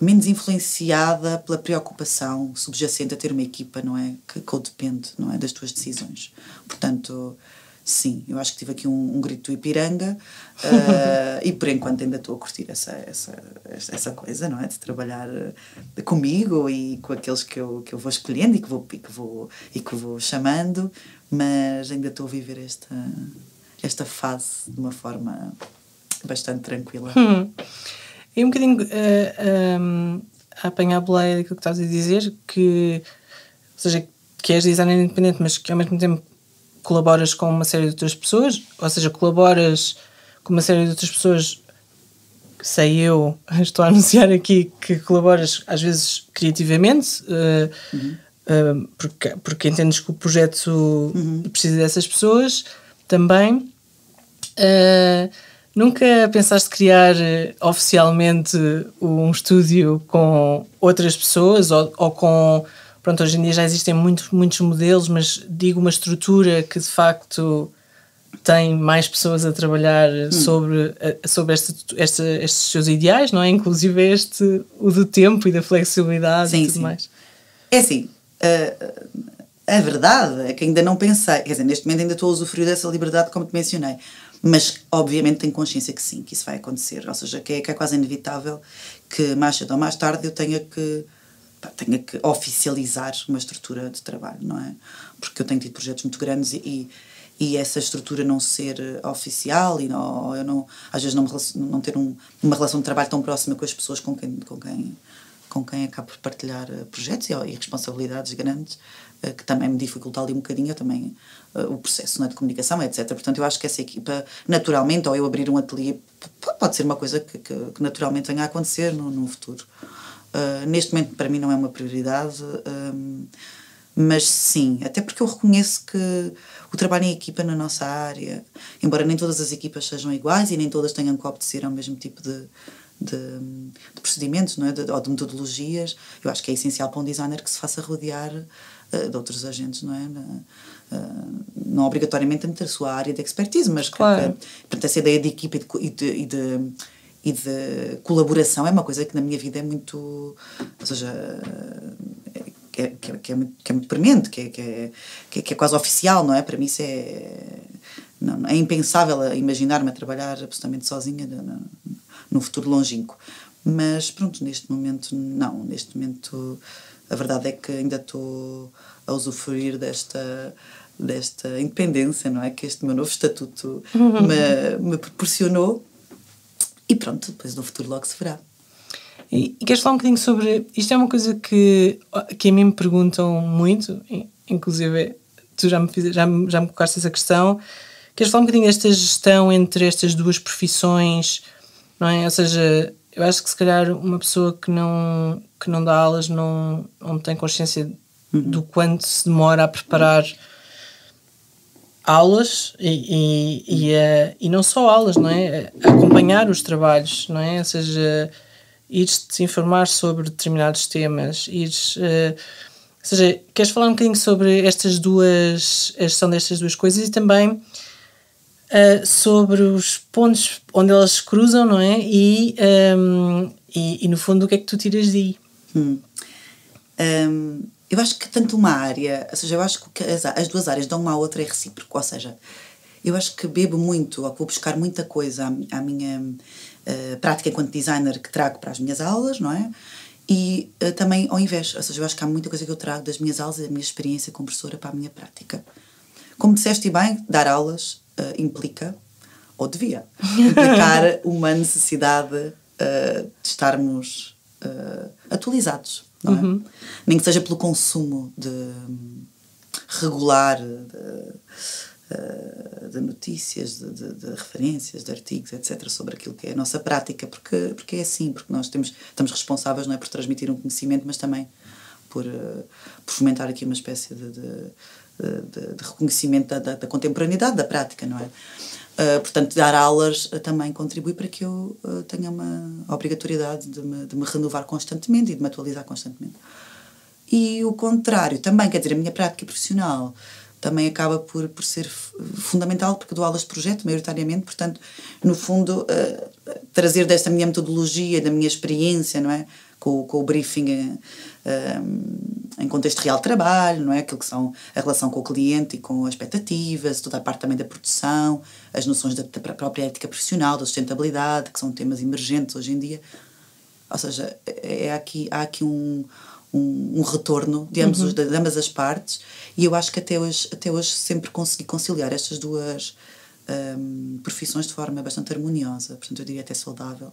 menos influenciada pela preocupação subjacente a ter uma equipa, não é? Que codepende, não é? Das tuas decisões. Portanto, sim, eu acho que tive aqui um, um grito do Ipiranga uh, e por enquanto ainda estou a curtir essa, essa, essa coisa, não é? De trabalhar comigo e com aqueles que eu, que eu vou escolhendo e que vou, e que vou, e que vou chamando, mas ainda estou a viver esta, esta fase de uma forma bastante tranquila. Hum. E um bocadinho uh, eh, um, a apanhar a boleia daquilo que estás a dizer, que, ou seja, que és designer independente, mas que ao mesmo tempo colaboras com uma série de outras pessoas, ou seja, colaboras com uma série de outras pessoas, sei eu, estou a anunciar aqui que colaboras às vezes criativamente, uh, uhum porque, porque entendes que o projeto uhum. precisa dessas pessoas também. Uh, nunca pensaste criar uh, oficialmente um estúdio com outras pessoas ou, ou, com. Pronto, hoje em dia já existem muito, muitos modelos, mas digo uma estrutura que de facto tem mais pessoas a trabalhar hum. sobre, sobre este, este, estes seus ideais, não é? Inclusive este, o do tempo e da flexibilidade sim, e tudo sim. mais. É assim, a verdade é que ainda não pensei, quer dizer, neste momento ainda estou a usufruir dessa liberdade, como te mencionei, mas obviamente tenho consciência que sim, que isso vai acontecer, ou seja, que é, que é quase inevitável que mais cedo ou mais tarde eu tenha que tenha que oficializar uma estrutura de trabalho, não é? Porque eu tenho tido projetos muito grandes e, e essa estrutura não ser oficial e não, eu não às vezes não, não ter um, uma relação de trabalho tão próxima com as pessoas com quem, com quem com quem acabo por partilhar eh, projetos e, e responsabilidades grandes, que também me dificulta ali um bocadinho também eh, o processo né, de comunicação, etc. Portanto, eu acho que essa equipa, naturalmente, ou eu abrir um ateliê, pode ser uma coisa que, que, que naturalmente venha a acontecer no, no futuro. Uh, neste momento, para mim, não é uma prioridade, um, mas sim, até porque eu reconheço que o trabalho em equipa na nossa área, embora nem todas as equipas sejam iguais e nem todas tenham que obedecer ao mesmo tipo de, de, de procedimentos não é? de, ou de metodologias, eu acho que é essencial para um designer que se faça rodear uh, de outros agentes, não é? Uh, não obrigatoriamente a ter a sua área de expertise, mas claro. que, portanto, essa ideia de equipa e de, e de, e de colaboração é uma coisa que na minha vida é muito. Ou seja. Que é, que, é, que, é muito, que é muito premente, que é, que, é, que é quase oficial, não é? Para mim isso é. Não, é impensável imaginar-me a trabalhar absolutamente sozinha não, no futuro longínquo. Mas pronto, neste momento não, neste momento a verdade é que ainda estou a usufruir desta desta independência, não é? Que este meu novo estatuto me, me proporcionou e pronto, depois no futuro logo se verá. E, e queres falar um bocadinho sobre. Isto é uma coisa que, que a mim me perguntam muito, inclusive tu já me, fiz, já, já me colocaste essa questão. Queres falar um bocadinho desta gestão entre estas duas profissões não é? Ou seja, eu acho que se calhar uma pessoa que não, que não dá aulas não, não tem consciência uhum. do quanto se demora a preparar aulas e, e, e, e, não só aulas, não é? Acompanhar os trabalhos, não é? Ou seja, ires-te informar sobre determinados temas, ires. Uh, ou seja, queres falar um bocadinho sobre estas duas, a gestão destas duas coisas e também uh, sobre os pontos onde elas se cruzam, não é? E, um, e, e, no fundo, o que é que tu tiras daí? Hum. Um, eu acho que tanto uma área, ou seja, eu acho que as, as duas áreas dão uma à outra é recíproco, ou seja, eu acho que bebo muito, ou vou buscar muita coisa à, à minha uh, prática enquanto designer que trago para as minhas aulas, não é? E uh, também ao invés, ou seja, eu acho que há muita coisa que eu trago das minhas aulas e da minha experiência como professora para a minha prática. Como disseste bem, dar aulas uh, implica, ou devia, implicar uma necessidade de estarmos uh, atualizados, não é? Uhum. Nem que seja pelo consumo de regular de, uh, de notícias, de, de, de, referências, de artigos, etc., sobre aquilo que é a nossa prática, porque, porque é assim, porque nós temos, estamos responsáveis não é por transmitir um conhecimento, mas também por, uh, por fomentar aqui uma espécie de, de, de reconhecimento da, da, da, contemporaneidade, da prática, não é? Uh, portanto, dar aulas uh, também contribui para que eu uh, tenha uma obrigatoriedade de me, de me, renovar constantemente e de me atualizar constantemente. E o contrário também, quer dizer, a minha prática profissional também acaba por, por ser fundamental, porque dou aulas de projeto, maioritariamente, portanto, no fundo, trazer desta minha metodologia, da minha experiência, não é? Com, com o briefing em contexto real de trabalho, não é? Aquilo que são a relação com o cliente e com as expectativas, toda a parte também da produção, as noções da, da própria ética profissional, da sustentabilidade, que são temas emergentes hoje em dia. Ou seja, é, é aqui, há aqui um, um, um retorno de, ambos, uhum. de ambas as partes e eu acho que até hoje, até hoje sempre consegui conciliar estas duas um, profissões de forma bastante harmoniosa, portanto eu diria até saudável.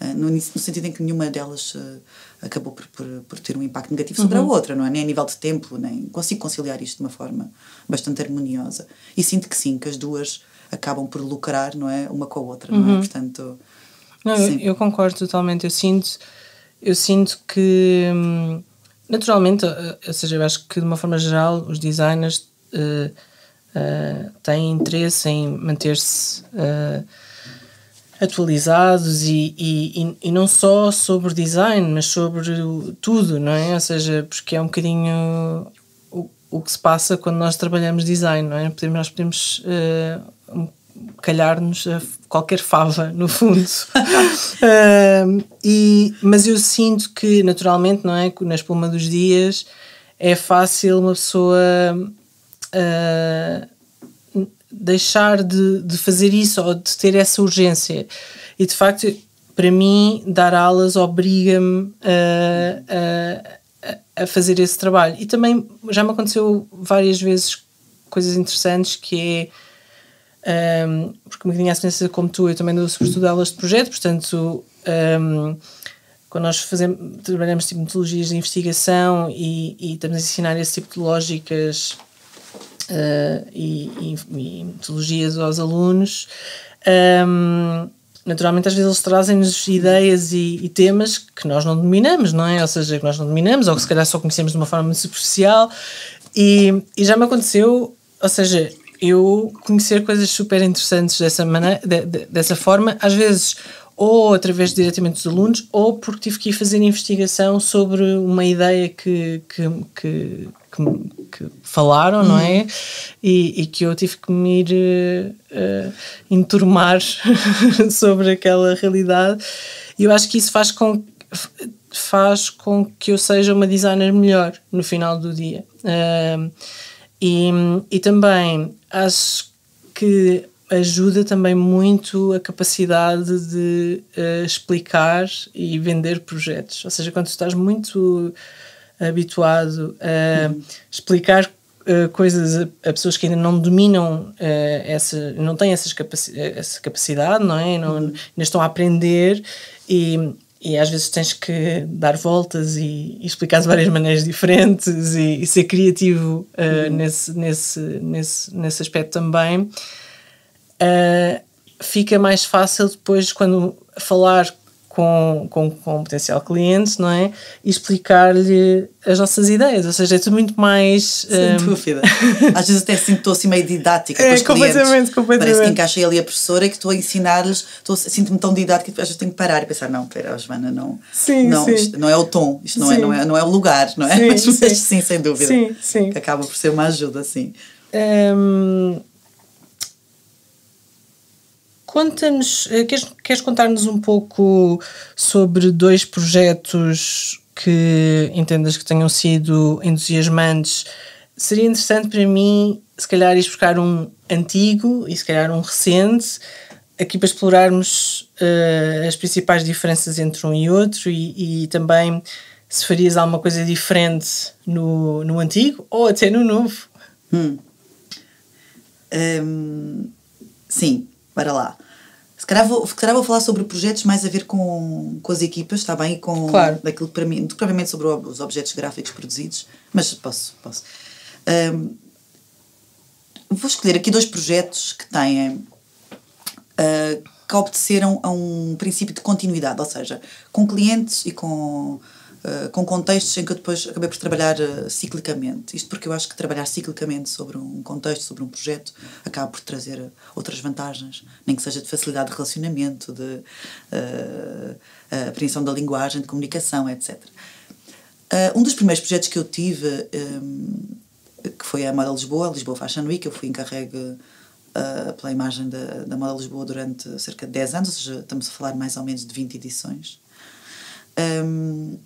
Uh, no, no, sentido em que nenhuma delas uh, acabou por, por, por, ter um impacto negativo sobre uhum. a outra, não é? Nem a nível de tempo, nem consigo conciliar isto de uma forma bastante harmoniosa. E sinto que sim, que as duas acabam por lucrar, não é? Uma com a outra, uhum. não é? Uhum. Portanto. Não, eu, eu, concordo totalmente. Eu sinto, eu sinto que, hum, naturalmente, eh, ou seja, eu acho que de uma forma geral os designers uh, uh, têm interesse em manter-se. Uh, atualizados e, e, e, não só sobre design, mas sobre tudo, não é? Ou seja, porque é um bocadinho o, o que se passa quando nós trabalhamos design, não é? Podemos, nós podemos uh, calhar-nos a qualquer fava, no fundo. uh, e, mas eu sinto que, naturalmente, não é? Na espuma dos dias é fácil uma pessoa. Uh, deixar de, de fazer isso ou de ter essa urgência. E de facto, para mim, dar aulas obriga-me a, a, a, fazer esse trabalho. E também já me aconteceu várias vezes coisas interessantes que é. Um, porque um bocadinho a semelhança como tu, eu também dou sobretudo aulas de projeto, portanto, um, quando nós fazemos, trabalhamos tipo metodologias de investigação e, e estamos a ensinar esse tipo de lógicas uh, e, e, e, metodologias aos alunos. Um, naturalmente, às vezes eles trazem-nos ideias e, e, temas que nós não dominamos, não é? Ou seja, que nós não dominamos ou que se calhar só conhecemos de uma forma muito superficial. E, e já me aconteceu, ou seja, eu conhecer coisas super interessantes dessa, maneira, de, de, dessa forma, às vezes ou através diretamente dos alunos, ou porque tive que ir fazer investigação sobre uma ideia que, que, que, que, que falaram, uhum. não é? E, e, que eu tive que me ir uh, enturmar sobre aquela realidade. E eu acho que isso faz com, faz com que eu seja uma designer melhor no final do dia. Uh, e, e também acho que ajuda também muito a capacidade de uh, explicar e vender projetos. Ou seja, quando estás muito habituado a uhum. explicar uh, coisas a, a, pessoas que ainda não dominam uh, essa, não têm essas capaci essa capacidade, não é? Não, uhum. Ainda estão a aprender e, e às vezes tens que dar voltas e, e explicar de várias maneiras diferentes e, e ser criativo uh, uhum. nesse, nesse, nesse, nesse aspecto também. Uh, fica mais fácil depois quando falar com, com, com um potencial cliente, não é? E explicar-lhe as nossas ideias, ou seja, é tudo muito mais. Sem um... dúvida. Às vezes até sinto assim, meio didática é, com os completamente, clientes. Completamente. Parece que encaixei ali a professora e que estou a ensinar-lhes, sinto-me tão didática que às vezes tenho que parar e pensar: não, pera, Joana, não. Sim, não, sim. Isto não é o tom, isto não é, não, é, não é o lugar, não é? Sim, mas, sim. sim, sem dúvida. Sim, sim. Que acaba por ser uma ajuda, sim. Um, Conta-nos, eh, queres, queres contar-nos um pouco sobre dois projetos que entendas que tenham sido entusiasmantes? Seria interessante para mim, se calhar, ir buscar um antigo e se calhar um recente, aqui para explorarmos uh, as principais diferenças entre um e outro e, e, também se farias alguma coisa diferente no, no antigo ou até no novo. Hum. Um, sim, para lá. Se calhar, vou, se calhar vou falar sobre projetos mais a ver com, com as equipas, está bem? E com claro. daquilo para mim, propriamente sobre os objetos gráficos produzidos, mas posso, posso. Um, vou escolher aqui dois projetos que têm. Uh, que obedeceram a um princípio de continuidade, ou seja, com clientes e com Uh, com contextos em que eu depois acabei por trabalhar uh, ciclicamente. Isto porque eu acho que trabalhar ciclicamente sobre um contexto, sobre um projeto, acaba por trazer outras vantagens, nem que seja de facilidade de relacionamento, de apreensão da linguagem, de comunicação, etc. um dos primeiros projetos que eu tive, um, que foi a Moda Lisboa, Lisboa Fashion Week, eu fui encarregue pela imagem da, da Moda Lisboa durante cerca de 10 anos, ou seja, estamos a falar mais ou menos de 20 edições. Um,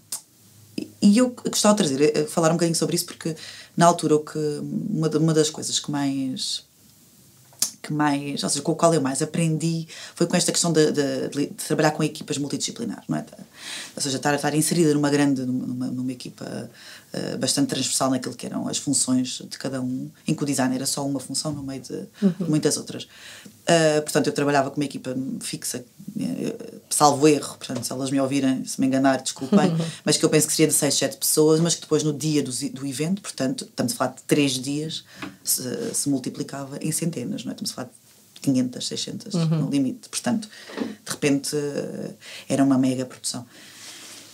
e eu gostava de trazer, eh, falar um bocadinho sobre isso, porque na altura o que, uma, uma das coisas que mais que mais, ou seja, com o qual eu mais aprendi foi com esta questão de, de, de trabalhar com equipas multidisciplinares, não é? Ou seja, estar, estar inserida numa grande, numa, numa equipa uh, bastante transversal naquilo que eram as funções de cada um, em que o design era só uma função no meio de, uhum. muitas outras. Uh, portanto, eu trabalhava com uma equipa fixa, salvo erro, portanto, se elas me ouvirem, se me enganar, desculpem, uhum. mas que eu penso que seria de 6, 7 pessoas, mas que depois no dia do, do evento, portanto, estamos a falar de 3 dias, se, se multiplicava em centenas, não é? Estamos a falar de 500, 600 uhum. no limite. Portanto, de repente, era uma mega produção.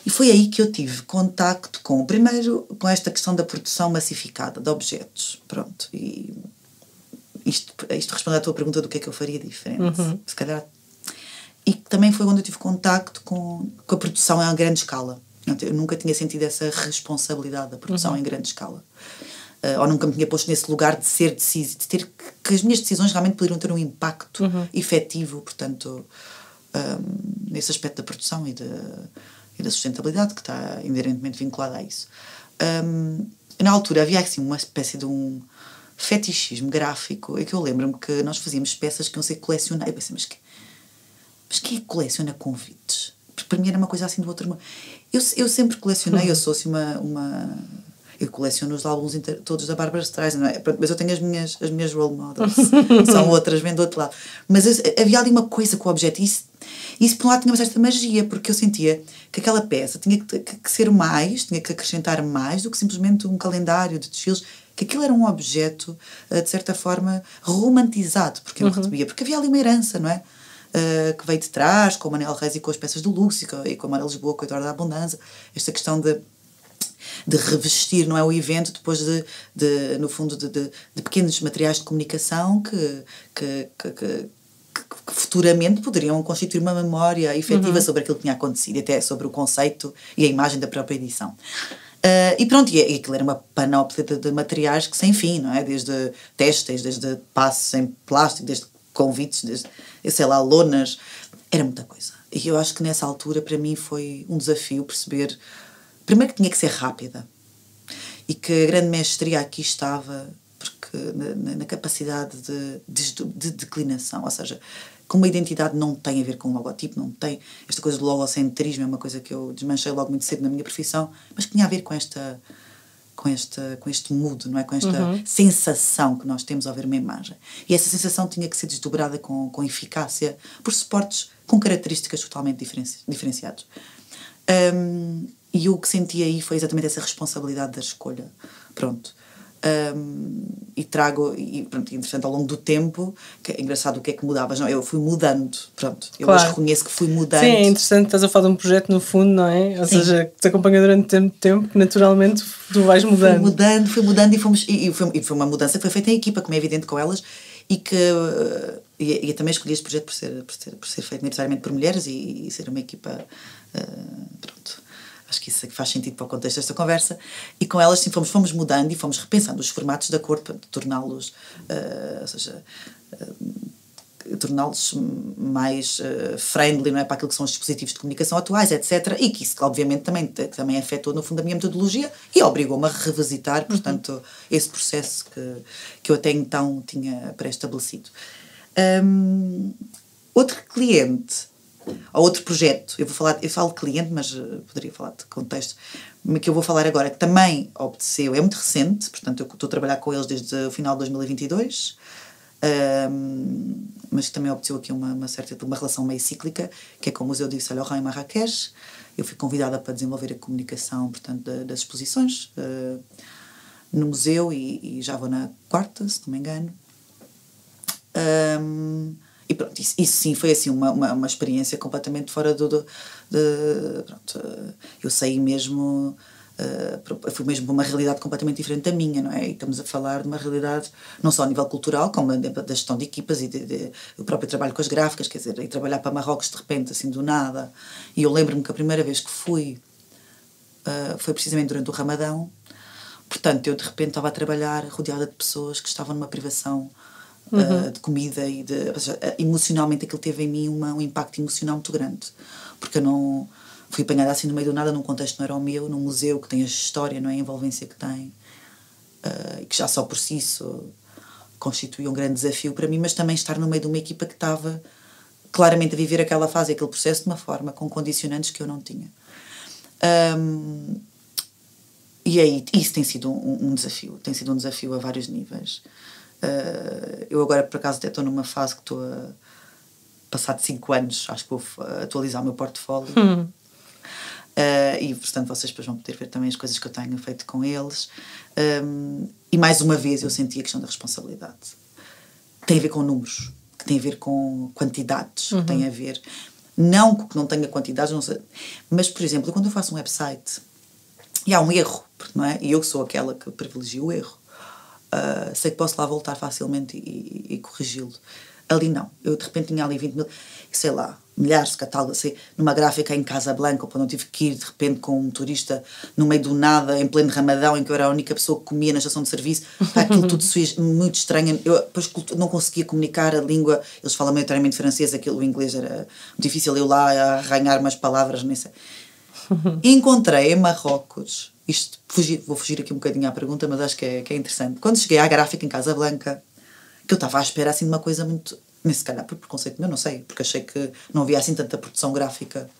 E foi aí que eu tive contacto com, primeiro, com esta questão da produção massificada de objetos. Pronto. E isto, isto responde à tua pergunta do que é que eu faria diferente. Uhum. Se calhar e também foi onde eu tive contacto com, com a produção em grande escala. Eu nunca tinha sentido essa responsabilidade da produção uhum. em grande escala. Uh, ou nunca me tinha posto nesse lugar de ser decisivo, de ter que, que, as minhas decisões realmente poderiam ter um impacto uhum. efetivo, portanto, um, nesse aspecto da produção e, de, e, da sustentabilidade que está inerentemente vinculada a isso. Um, na altura havia assim uma espécie de um fetichismo gráfico, é que eu lembro-me que nós fazíamos peças que iam ser colecionadas. Eu pensei, mas que, mas quem é que coleciona convites? Porque para mim era uma coisa assim do outro mundo. Eu, eu sempre colecionei, eu sou assim uma, uma eu coleciono os álbuns inter, todos da Bárbara Streisand, é? mas eu tenho as minhas, as minhas role models, são outras, vem do outro lado. Mas eu, havia ali uma coisa com o objeto, e isso, isso por um lado tinha uma certa magia, porque eu sentia que aquela peça tinha que, que, que, ser mais, tinha que acrescentar mais do que simplesmente um calendário de desfiles, que aquilo era um objeto, eh, de certa forma, romantizado, porque eu uhum. recebia, porque havia ali uma herança, não é? uh, que veio de trás, com o Manel Reis e com as peças do Lux e com a Mara Lisboa, com a Eduardo da Abundância, esta questão de de revestir não é o evento depois de, de no fundo de, de, de pequenos materiais de comunicação que, que, que, que que futuramente poderiam constituir uma memória efetiva uhum. sobre aquilo que tinha acontecido, até sobre o conceito e a imagem da própria edição. Uh, e pronto, e, e aquilo era uma panóplia de, de, materiais que sem fim, não é? Desde testes, desde passos em plástico, desde convites, desde, sei lá, lonas, era muita coisa. E eu acho que nessa altura, para mim, foi um desafio perceber, primeiro, que tinha que ser rápida e que a grande mestria aqui estava porque na, na capacidade de, de, de, declinação, ou seja, como a identidade não tem a ver com o logotipo, não tem esta coisa do logocentrismo, é uma coisa que eu desmanchei logo muito cedo na minha profissão, mas que tinha a ver com esta com este, com este mood, não é? com esta uhum. sensação que nós temos ao ver uma imagem. E essa sensação tinha que ser desdobrada com, com eficácia por suportes com características totalmente diferenci, diferenciadas. Um, e o que senti aí foi exatamente essa responsabilidade da escolha. Pronto. Um, e trago, e pronto, interessante ao longo do tempo, que é engraçado o que é que mudava, não, eu fui mudando, pronto, eu claro. hoje reconheço que fui mudando. Sim, é interessante, estás a falar de um projeto no fundo, não é? Ou Sim. seja, que te acompanha durante tempo, tempo, que naturalmente tu vais mudando. Fui mudando, fui mudando e, fomos, e, e, foi, e foi uma mudança que foi feita em equipa, como é evidente com elas, e que e, e também escolhi este projeto por ser, por ser, por ser feito necessariamente por mulheres e, e ser uma equipa, uh, pronto, acho que isso é faz sentido para o contexto desta conversa, e com elas sim fomos, fomos mudando e fomos repensando os formatos da cor para torná-los, uh, ou seja, uh, torná-los mais uh, friendly não é, para aquilo que são os dispositivos de comunicação atuais, etc. E que isso, obviamente, também, também afetou, no fundo, a minha metodologia e obrigou-me a revisitar, portanto, uhum. esse processo que, que eu até então tinha pré-estabelecido. Um, outro cliente ou outro projeto, eu vou falar, eu falo de cliente, mas uh, poderia falar de contexto, que eu vou falar agora, que também obteceu, é muito recente, portanto eu estou a trabalhar com eles desde o final de 2022, um, mas também obteceu aqui uma, uma certa uma relação meio cíclica, que é com o Museu de Salorra em Marrakech. Eu fui convidada para desenvolver a comunicação, portanto, da, das exposições uh, no museu e, e, já vou na quarta, se não me engano. Um, e pronto, isso, isso, sim foi assim uma, uma, uma experiência completamente fora do. do de, pronto, eu saí mesmo. Uh, fui mesmo uma realidade completamente diferente da minha, não é? E estamos a falar de uma realidade não só a nível cultural, como da gestão de equipas e de, de, o próprio trabalho com as gráficas, quer dizer, e trabalhar para Marrocos de repente, assim, do nada. E eu lembro-me que a primeira vez que fui uh, foi precisamente durante o Ramadão, portanto, eu de repente estava a trabalhar rodeada de pessoas que estavam numa privação uhum. uh, de comida e de. Seja, emocionalmente aquilo teve em mim uma, um impacto emocional muito grande. Porque eu não. Fui apanhada assim no meio do nada, num contexto que não era o meu, num museu que tem a história, não é? a envolvência que tem, uh, que já só por si isso constituía um grande desafio para mim, mas também estar no meio de uma equipa que estava claramente a viver aquela fase, aquele processo de uma forma, com condicionantes que eu não tinha. Um, e aí, isso tem sido um, um, desafio, tem sido um desafio a vários níveis. Uh, eu agora, por acaso, até estou numa fase que estou a. Passado 5 anos, acho que vou atualizar o meu portfólio. Hum. Uh, e, portanto, vocês depois vão poder ver também as coisas que eu tenho feito com eles. Um, e, mais uma vez, eu senti a questão da responsabilidade. Tem a ver com números, que tem a ver com quantidades, uhum. que tem a ver. Não que não tenha quantidades, não sei. Mas, por exemplo, quando eu faço um website e há um erro, não é? E eu sou aquela que privilegio o erro uh, sei que posso lá voltar facilmente e, e, e corrigi-lo. Ali não. Eu de repente tinha ali 20 mil, sei lá, milhares de catálogos, assim, numa gráfica em Casablanca, quando eu tive que ir de repente com um turista no meio do nada, em pleno ramadão, em que eu era a única pessoa que comia na estação de serviço. Aquilo tudo muito estranho. Eu depois não conseguia comunicar a língua, eles falam maioritariamente francês, aquilo, o inglês era difícil eu lá a arranhar umas palavras, nem sei. Encontrei em Marrocos isto, fugir, vou fugir aqui um bocadinho à pergunta, mas acho que é, que é interessante. Quando cheguei à gráfica em Casa Blanca, que eu estava à espera assim de uma coisa muito. Nem se calhar por preconceito meu, não sei, porque achei que não havia assim tanta produção gráfica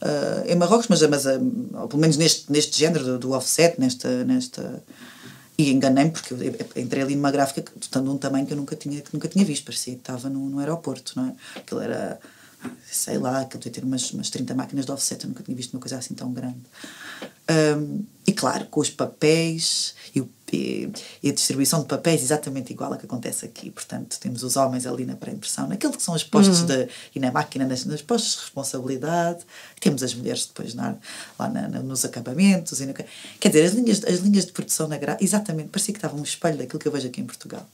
uh, em Marrocos, mas, mas uh, pelo menos neste, neste género do, do offset, nesta. nesta e enganei-me porque eu entrei ali numa gráfica estando um tamanho que eu nunca tinha, que nunca tinha visto, parecia que estava no, no aeroporto, não é? Aquilo era, sei lá, aquilo devia ter umas, umas 30 máquinas de offset, eu nunca tinha visto uma coisa assim tão grande. Um, e claro, com os papéis e, o, e, a distribuição de papéis exatamente igual a que acontece aqui. Portanto, temos os homens ali na pré-impressão, naqueles que são os postos uhum. de, e na máquina, nas, nos postos de responsabilidade. Temos as mulheres depois na, lá na, na, nos acabamentos. E no, quer dizer, as linhas, as linhas de produção na gra exatamente, parecia que estava um espelho daquilo que eu vejo aqui em Portugal.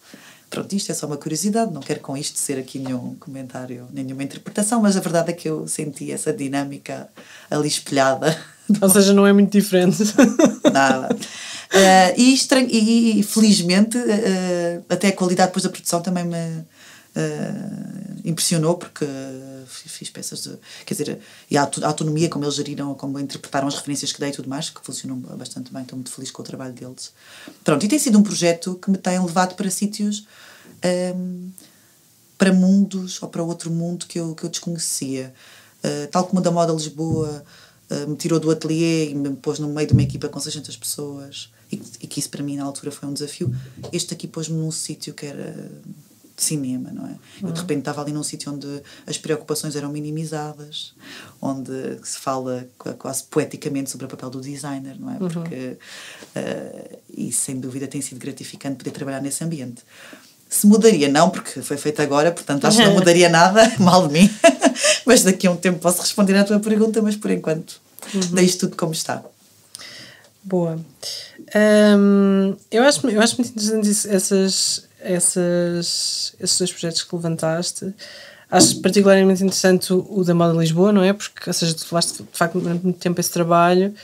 Pronto, isto é só uma curiosidade, não quero com isto ser aqui nenhum comentário, nenhuma interpretação, mas a verdade é que eu senti essa dinâmica ali espelhada ou seja, não é muito diferente. Nada. Uh, e, e, felizmente uh, até a qualidade depois da produção também me uh, impressionou porque fiz peças de, quer dizer e a autonomia como eles geriram como interpretaram as referências que dei e tudo mais que funcionou bastante bem estou muito feliz com o trabalho deles pronto e tem sido um projeto que me tem levado para sítios um, para mundos ou para outro mundo que eu, que eu desconhecia tal como da moda Lisboa eh, me tirou do ateliê e me pôs no meio de uma equipa com 600 pessoas e, e que isso para mim na altura foi um desafio. Este aqui pôs-me num sítio que era cinema, não é? Eu de uhum. repente estava ali num sítio onde as preocupações eram minimizadas, onde se fala quase poeticamente sobre o papel do designer, não é? Uhum. Porque uh, e sem dúvida tem sido gratificante poder trabalhar nesse ambiente. Se mudaria, não, porque foi feito agora, portanto acho que não mudaria nada, mal de mim. mas daqui a um tempo posso responder à tua pergunta, mas por enquanto uhum. deixo tudo como está. Boa. Um, eu, acho, eu acho muito interessante essas, essas, esses dois projetos que levantaste. Acho particularmente interessante o, o da Moda Lisboa, não é? Porque, ou seja, tu falaste de facto durante muito tempo esse trabalho.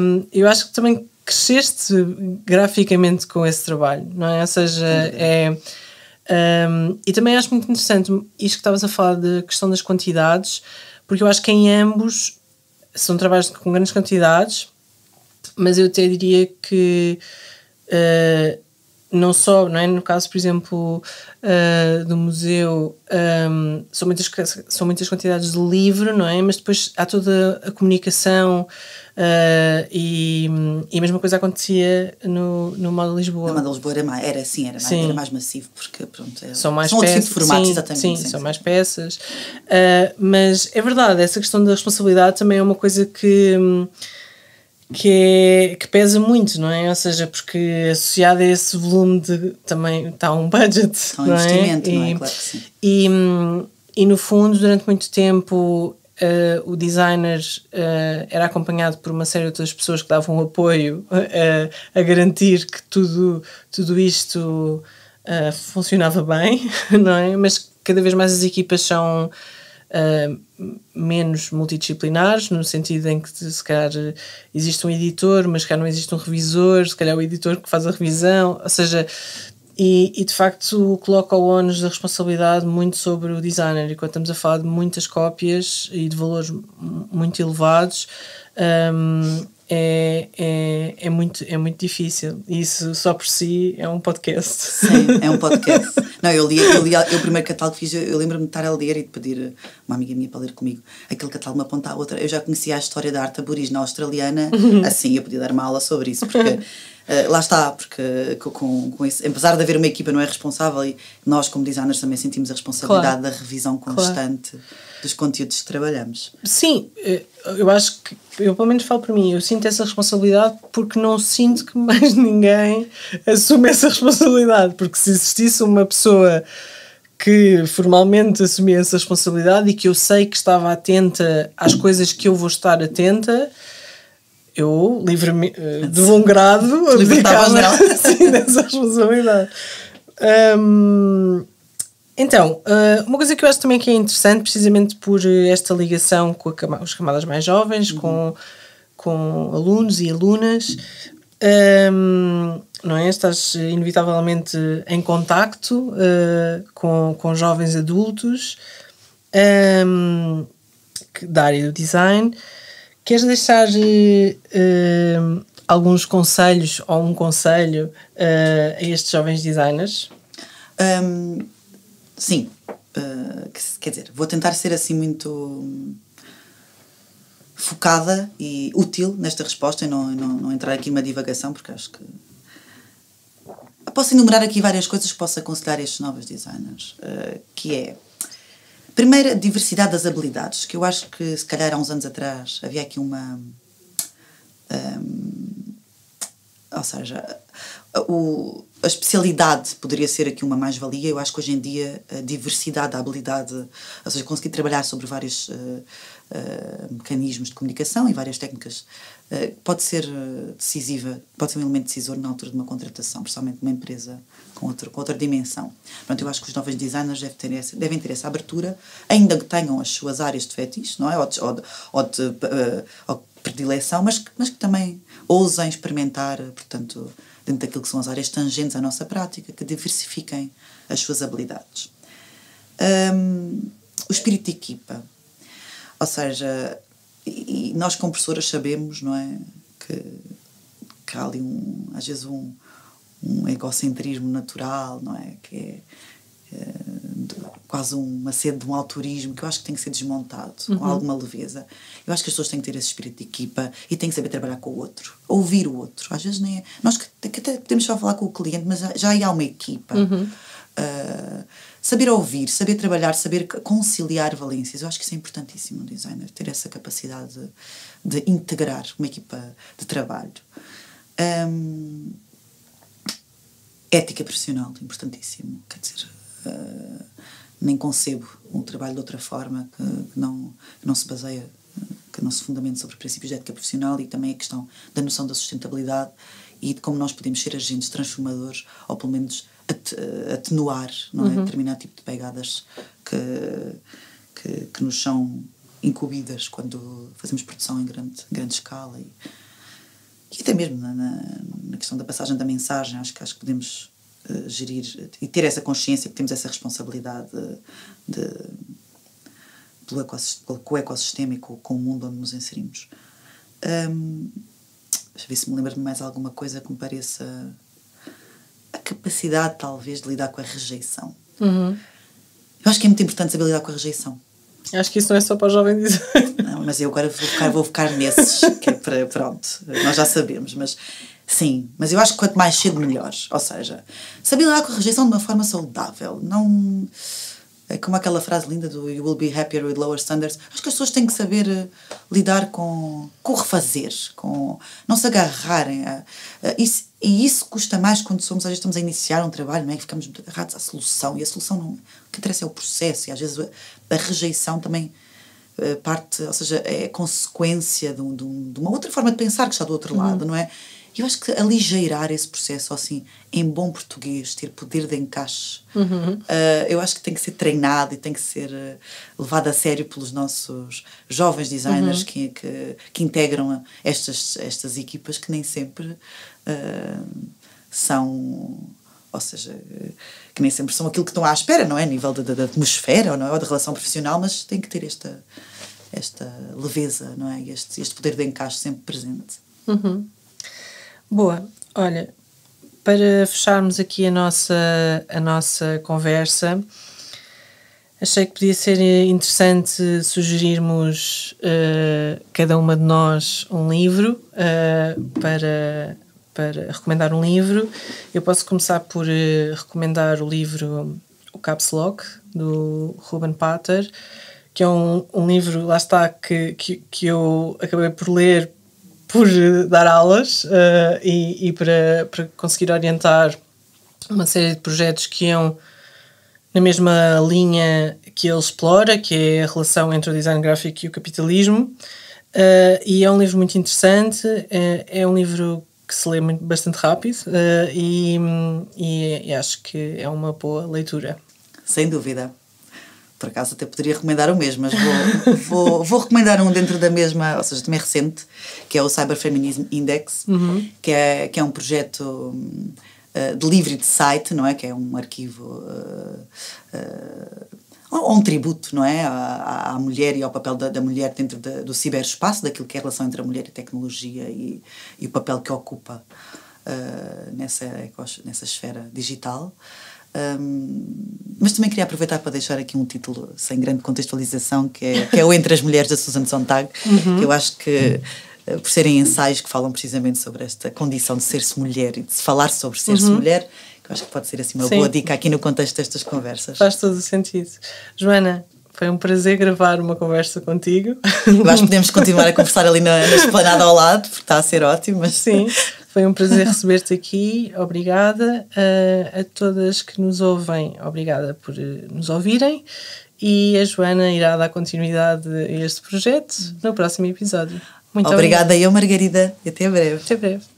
Um, eu acho que também cresceste graficamente com esse trabalho, não é? Ou seja, é. Um, e também acho muito interessante isto que estavas a falar da questão das quantidades, porque eu acho que em ambos são trabalhos com grandes quantidades, mas eu até diria que uh, não só, não é? No caso, por exemplo, uh, do museu, um, são, muitas, são muitas quantidades de livro, não é? Mas depois há toda a comunicação Uh, e, e a mesma coisa acontecia no, no Modo Lisboa. No Modo Lisboa era, mais, era assim, era mais, era mais massivo, porque pronto, era, são mais são peças. Formatos, sim, exatamente, sim, sim, são sim. mais peças. Uh, mas é verdade, essa questão da responsabilidade também é uma coisa que, que, é, que pesa muito, não é? Ou seja, porque associado a esse volume de também está um budget. Está um não é? investimento, é? não é? Claro que sim. E, e no fundo, durante muito tempo, Uh, o designer uh, era acompanhado por uma série de outras pessoas que davam apoio uh, a garantir que tudo, tudo isto funcionava bem, não é? Mas cada vez mais as equipas são menos multidisciplinares, no sentido em que se calhar existe um editor, mas se calhar não existe um revisor, se calhar é o editor que faz a revisão, ou seja, e, e, de facto coloca o ónus da responsabilidade muito sobre o designer. E quando estamos a falar de muitas cópias e de valores muito elevados, um, é, é, é, muito, é muito difícil. Isso só por si é um podcast. Sim, é um podcast. Não, eu li, eu li eu o primeiro catálogo que fiz, eu, eu lembro-me de estar a ler e de pedir uma amiga minha para ler comigo. Aquele catálogo me aponta a outra. Eu já conhecia a história da arte aborígena australiana, assim, eu podia dar uma aula sobre isso, porque. Uh, lá está, porque com, com isso, apesar de haver uma equipa não é responsável, e nós como designers também sentimos a responsabilidade claro. da revisão constante claro. dos conteúdos que trabalhamos. Sim, eh, eu acho que, eu pelo menos falo para mim, eu sinto essa responsabilidade porque não sinto que mais ninguém assume essa responsabilidade, porque se existisse uma pessoa que formalmente assumia essa responsabilidade e que eu sei que estava atenta às coisas que eu vou estar atenta, eu livre-me uh, de bom grado libertava assim, dessa responsabilidade. Um, então, uh, uma coisa que eu acho também que é interessante, precisamente por esta ligação com cama as camadas mais jovens, uhum. com, com alunos e alunas, um, não é? Estás inevitavelmente em contacto uh, com, com jovens adultos um, da área do design. Queres deixar uh, alguns conselhos ou um conselho uh, a estes jovens designers? Um, sim. Uh, quer dizer, vou tentar ser assim muito focada e útil nesta resposta e não, não, não entrar aqui numa divagação, porque acho que. Posso enumerar aqui várias coisas que posso aconselhar a estes novos designers, que é Primeiro, diversidade das habilidades, que eu acho que se calhar há uns anos atrás havia aqui uma. Um, ou seja, o, a especialidade poderia ser aqui uma mais-valia. Eu acho que hoje em dia a diversidade, a habilidade, ou seja, conseguir trabalhar sobre vários uh, uh, mecanismos de comunicação e várias técnicas uh, pode ser decisiva, pode ser um elemento decisor na altura de uma contratação, principalmente numa empresa com, outro, com outra dimensão. Portanto, eu acho que os novos designers devem ter, essa, devem ter essa abertura, ainda que tenham as suas áreas de fetiche, não é? Ou de, ou de, ou de, predileção, mas, mas que também ousem experimentar, portanto, dentro daquilo que são as áreas tangentes à nossa prática, que diversifiquem as suas habilidades. Um, o espírito de equipa. Ou seja, e, nós como professoras sabemos, não é? Que, que há ali um, às vezes um, um egocentrismo natural, não é? Que é, é quase uma sede de um autorismo que eu acho que tem que ser desmontado uhum. com alguma leveza. Eu acho que as pessoas têm que ter esse espírito de equipa e têm que saber trabalhar com o outro, ouvir o outro. Às vezes nem é. Nós que, que até podemos só falar com o cliente, mas já, há uma equipa. Uhum. Uh, saber ouvir, saber trabalhar, saber conciliar valências. Eu acho que isso é importantíssimo no designer, ter essa capacidade de, de integrar uma equipa de trabalho. Um, ética profissional, importantíssimo. Quer dizer, uh, nem concebo um trabalho de outra forma que, que, não, que não se baseia, que não se fundamenta sobre princípios de ética profissional e também a questão da noção da sustentabilidade e de como nós podemos ser agentes transformadores ou pelo menos atenuar não é? Uhum. determinado tipo de pegadas que, que, que, nos são incumbidas quando fazemos produção em grande, grande escala e, e até mesmo na, na, questão da passagem da mensagem, acho que, acho que podemos uh, gerir e ter essa consciência que temos essa responsabilidade de, de pelo ecossistema, com o ecossistema e com, com, o mundo onde nos inserimos. Um, deixa eu ver se me lembro de mais alguma coisa que me pareça. A capacidade, talvez, de lidar com a rejeição. Uhum. Eu acho que é muito importante saber lidar com a rejeição. Acho que isso não é só para o jovem dizer. Não, mas eu agora vou ficar, vou ficar nesses, que é para, pronto, nós já sabemos, mas sim, mas eu acho que quanto mais cedo melhor. Ou seja, saber lidar com a rejeição de uma forma saudável, não. É como aquela frase linda do You will be happier with lower standards. Acho que as pessoas têm que saber uh, lidar com, com o refazer, com não se agarrarem. A, a, isso, e isso custa mais quando somos, às vezes estamos a iniciar um trabalho, não é? ficamos muito agarrados à solução. E a solução não. O que interessa é o processo. E às vezes a, a rejeição também uh, parte, ou seja, é consequência de, um, de, um, de, uma outra forma de pensar que está do outro uhum. lado, não é? Eu acho que aligeirar esse processo, assim, em bom português, ter poder de encaixe, uhum. uh, eu acho que tem que ser treinado e tem que ser uh, levado a sério pelos nossos jovens designers uhum. que, que, que, integram estas, estas equipas que nem sempre uh, são. Ou seja, que nem sempre são aquilo que estão à espera, não é? A nível da, da atmosfera ou, não é? ou da relação profissional, mas tem que ter esta, esta leveza, não é? Este, este poder de encaixe sempre presente. Uhum. Boa. Olha, para fecharmos aqui a nossa, a nossa conversa, achei que podia ser interessante sugerirmos uh, cada uma de nós um livro uh, para, para recomendar um livro. Eu posso começar por uh, recomendar o livro O Caps Lock, do Ruben Pater, que é um, um livro, lá está, que, que, que eu acabei por ler por dar aulas uh, e, e para, para conseguir orientar uma série de projetos que iam na mesma linha que ele explora, que é a relação entre o design gráfico e o capitalismo. Uh, e é um livro muito interessante, uh, é um livro que se lê muito, bastante rápido uh, e, e, e, acho que é uma boa leitura. Sem dúvida por acaso até poderia recomendar o mesmo, mas vou, vou, vou recomendar um dentro da mesma, ou seja, também recente, que é o Cyberfeminism Index, uhum. que, é, que é um projeto uh, de livre de site, não é? Que é um arquivo. Uh, uh, ou um tributo, não é? À, à mulher e ao papel da, da mulher dentro da, do ciberespaço, daquilo que é a relação entre a mulher e a tecnologia e, e o papel que ocupa nessa, nessa esfera digital. Um, mas também queria aproveitar para deixar aqui um título sem grande contextualização, que é, que é o Entre as Mulheres da Susan Sontag, uhum. que eu acho que, eh, por serem ensaios que falam precisamente sobre esta condição de ser-se mulher e de se falar sobre ser-se uhum. mulher, que eu acho que pode ser assim uma Sim. boa dica aqui no contexto destas conversas. Faz todo o sentido. Joana, foi um prazer gravar uma conversa contigo. Que podemos continuar a conversar ali na, na esplanada ao lado, porque está a ser ótimo. Mas... Sim, foi um prazer receber-te aqui. Obrigada a, a todas que nos ouvem. Obrigada por eh, nos ouvirem. E a Joana irá dar continuidade a este projeto no próximo episódio. Muito obrigada, obrigada. eu, Margarida, e até breve. Até breve.